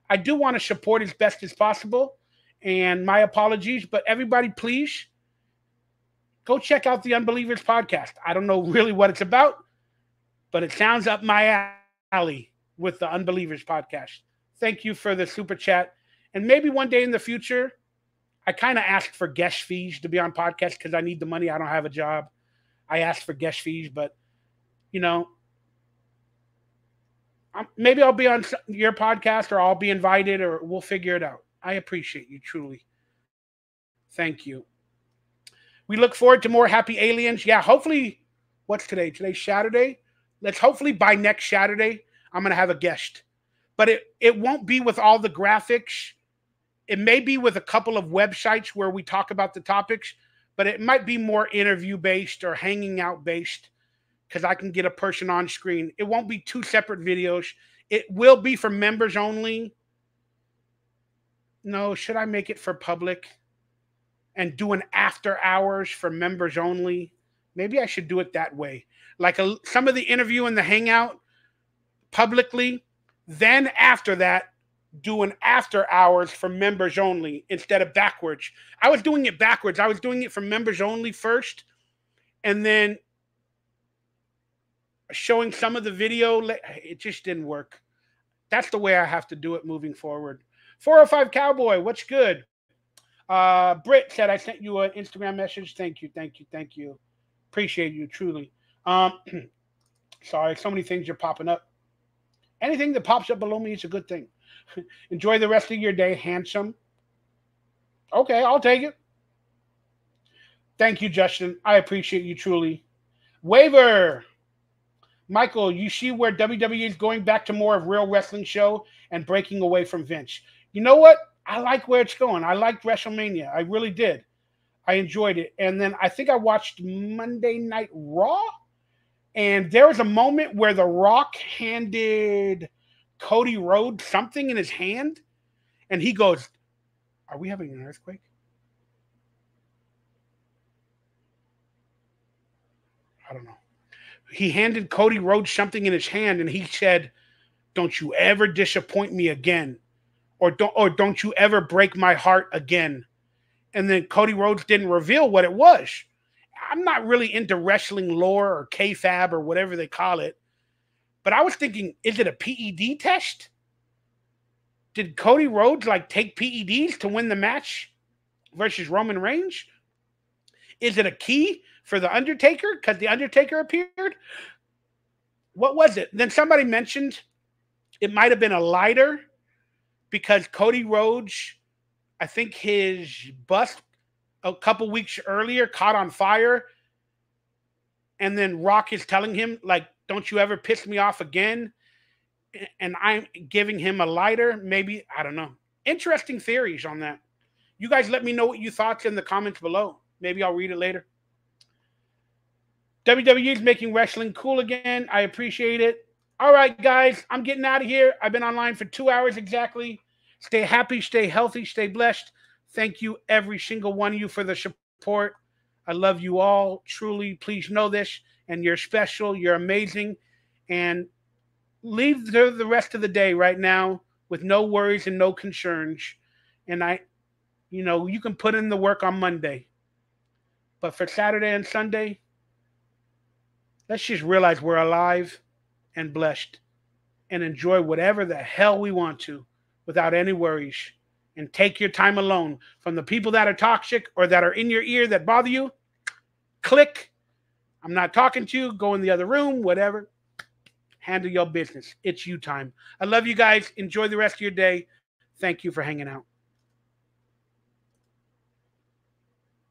I do want to support as best as possible. And my apologies, but everybody, please go check out the Unbelievers podcast. I don't know really what it's about, but it sounds up my alley with the Unbelievers podcast. Thank you for the super chat. And maybe one day in the future, I kind of ask for guest fees to be on podcast because I need the money. I don't have a job. I asked for guest fees, but you know, I'm, maybe I'll be on your podcast or I'll be invited or we'll figure it out. I appreciate you truly. Thank you. We look forward to more happy aliens. Yeah, hopefully, what's today? Today's Saturday. Let's hopefully by next Saturday, I'm going to have a guest. But it, it won't be with all the graphics. It may be with a couple of websites where we talk about the topics, but it might be more interview based or hanging out based because I can get a person on screen. It won't be two separate videos. It will be for members only. No, should I make it for public and do an after hours for members only? Maybe I should do it that way. Like a, some of the interview and the hangout publicly. Then after that, do an after hours for members only instead of backwards. I was doing it backwards. I was doing it for members only first, and then showing some of the video. It just didn't work. That's the way I have to do it moving forward. 405 Cowboy, what's good? Uh, Britt said, I sent you an Instagram message. Thank you, thank you, thank you. Appreciate you truly. Um, sorry, so many things are popping up. Anything that pops up below me is a good thing. Enjoy the rest of your day, handsome. Okay, I'll take it. Thank you, Justin. I appreciate you truly. Waiver. Michael, you see where WWE is going back to more of real wrestling show and breaking away from Vince. You know what? I like where it's going. I liked WrestleMania. I really did. I enjoyed it. And then I think I watched Monday Night Raw. And there was a moment where The Rock handed Cody Rhodes something in his hand, and he goes, Are we having an earthquake? I don't know. He handed Cody Rhodes something in his hand, and he said, Don't you ever disappoint me again. Or don't or don't you ever break my heart again. And then Cody Rhodes didn't reveal what it was. I'm not really into wrestling lore or kayfabe or whatever they call it, but I was thinking, is it a PED test? Did Cody Rhodes like take PEDs to win the match versus Roman Reigns? Is it a key for the Undertaker because the Undertaker appeared? What was it? Then somebody mentioned it might have been a lighter because Cody Rhodes, I think his bus a couple weeks earlier caught on fire. And then Rock is telling him, like, don't you ever piss me off again. And I'm giving him a lighter. Maybe, I don't know. Interesting theories on that. You guys let me know what you thoughts in the comments below. Maybe I'll read it later. WWE is making wrestling cool again. I appreciate it. All right, guys, I'm getting out of here. I've been online for two hours exactly. Stay happy, stay healthy, stay blessed. Thank you, every single one of you, for the support. I love you all. Truly, please know this. And you're special. You're amazing. And leave the, the rest of the day right now with no worries and no concerns. And I, you know, you can put in the work on Monday. But for Saturday and Sunday, let's just realize we're alive and blessed and enjoy whatever the hell we want to without any worries and take your time alone from the people that are toxic or that are in your ear that bother you. Click. I'm not talking to you. Go in the other room, whatever. Handle your business. It's you time. I love you guys. Enjoy the rest of your day. Thank you for hanging out.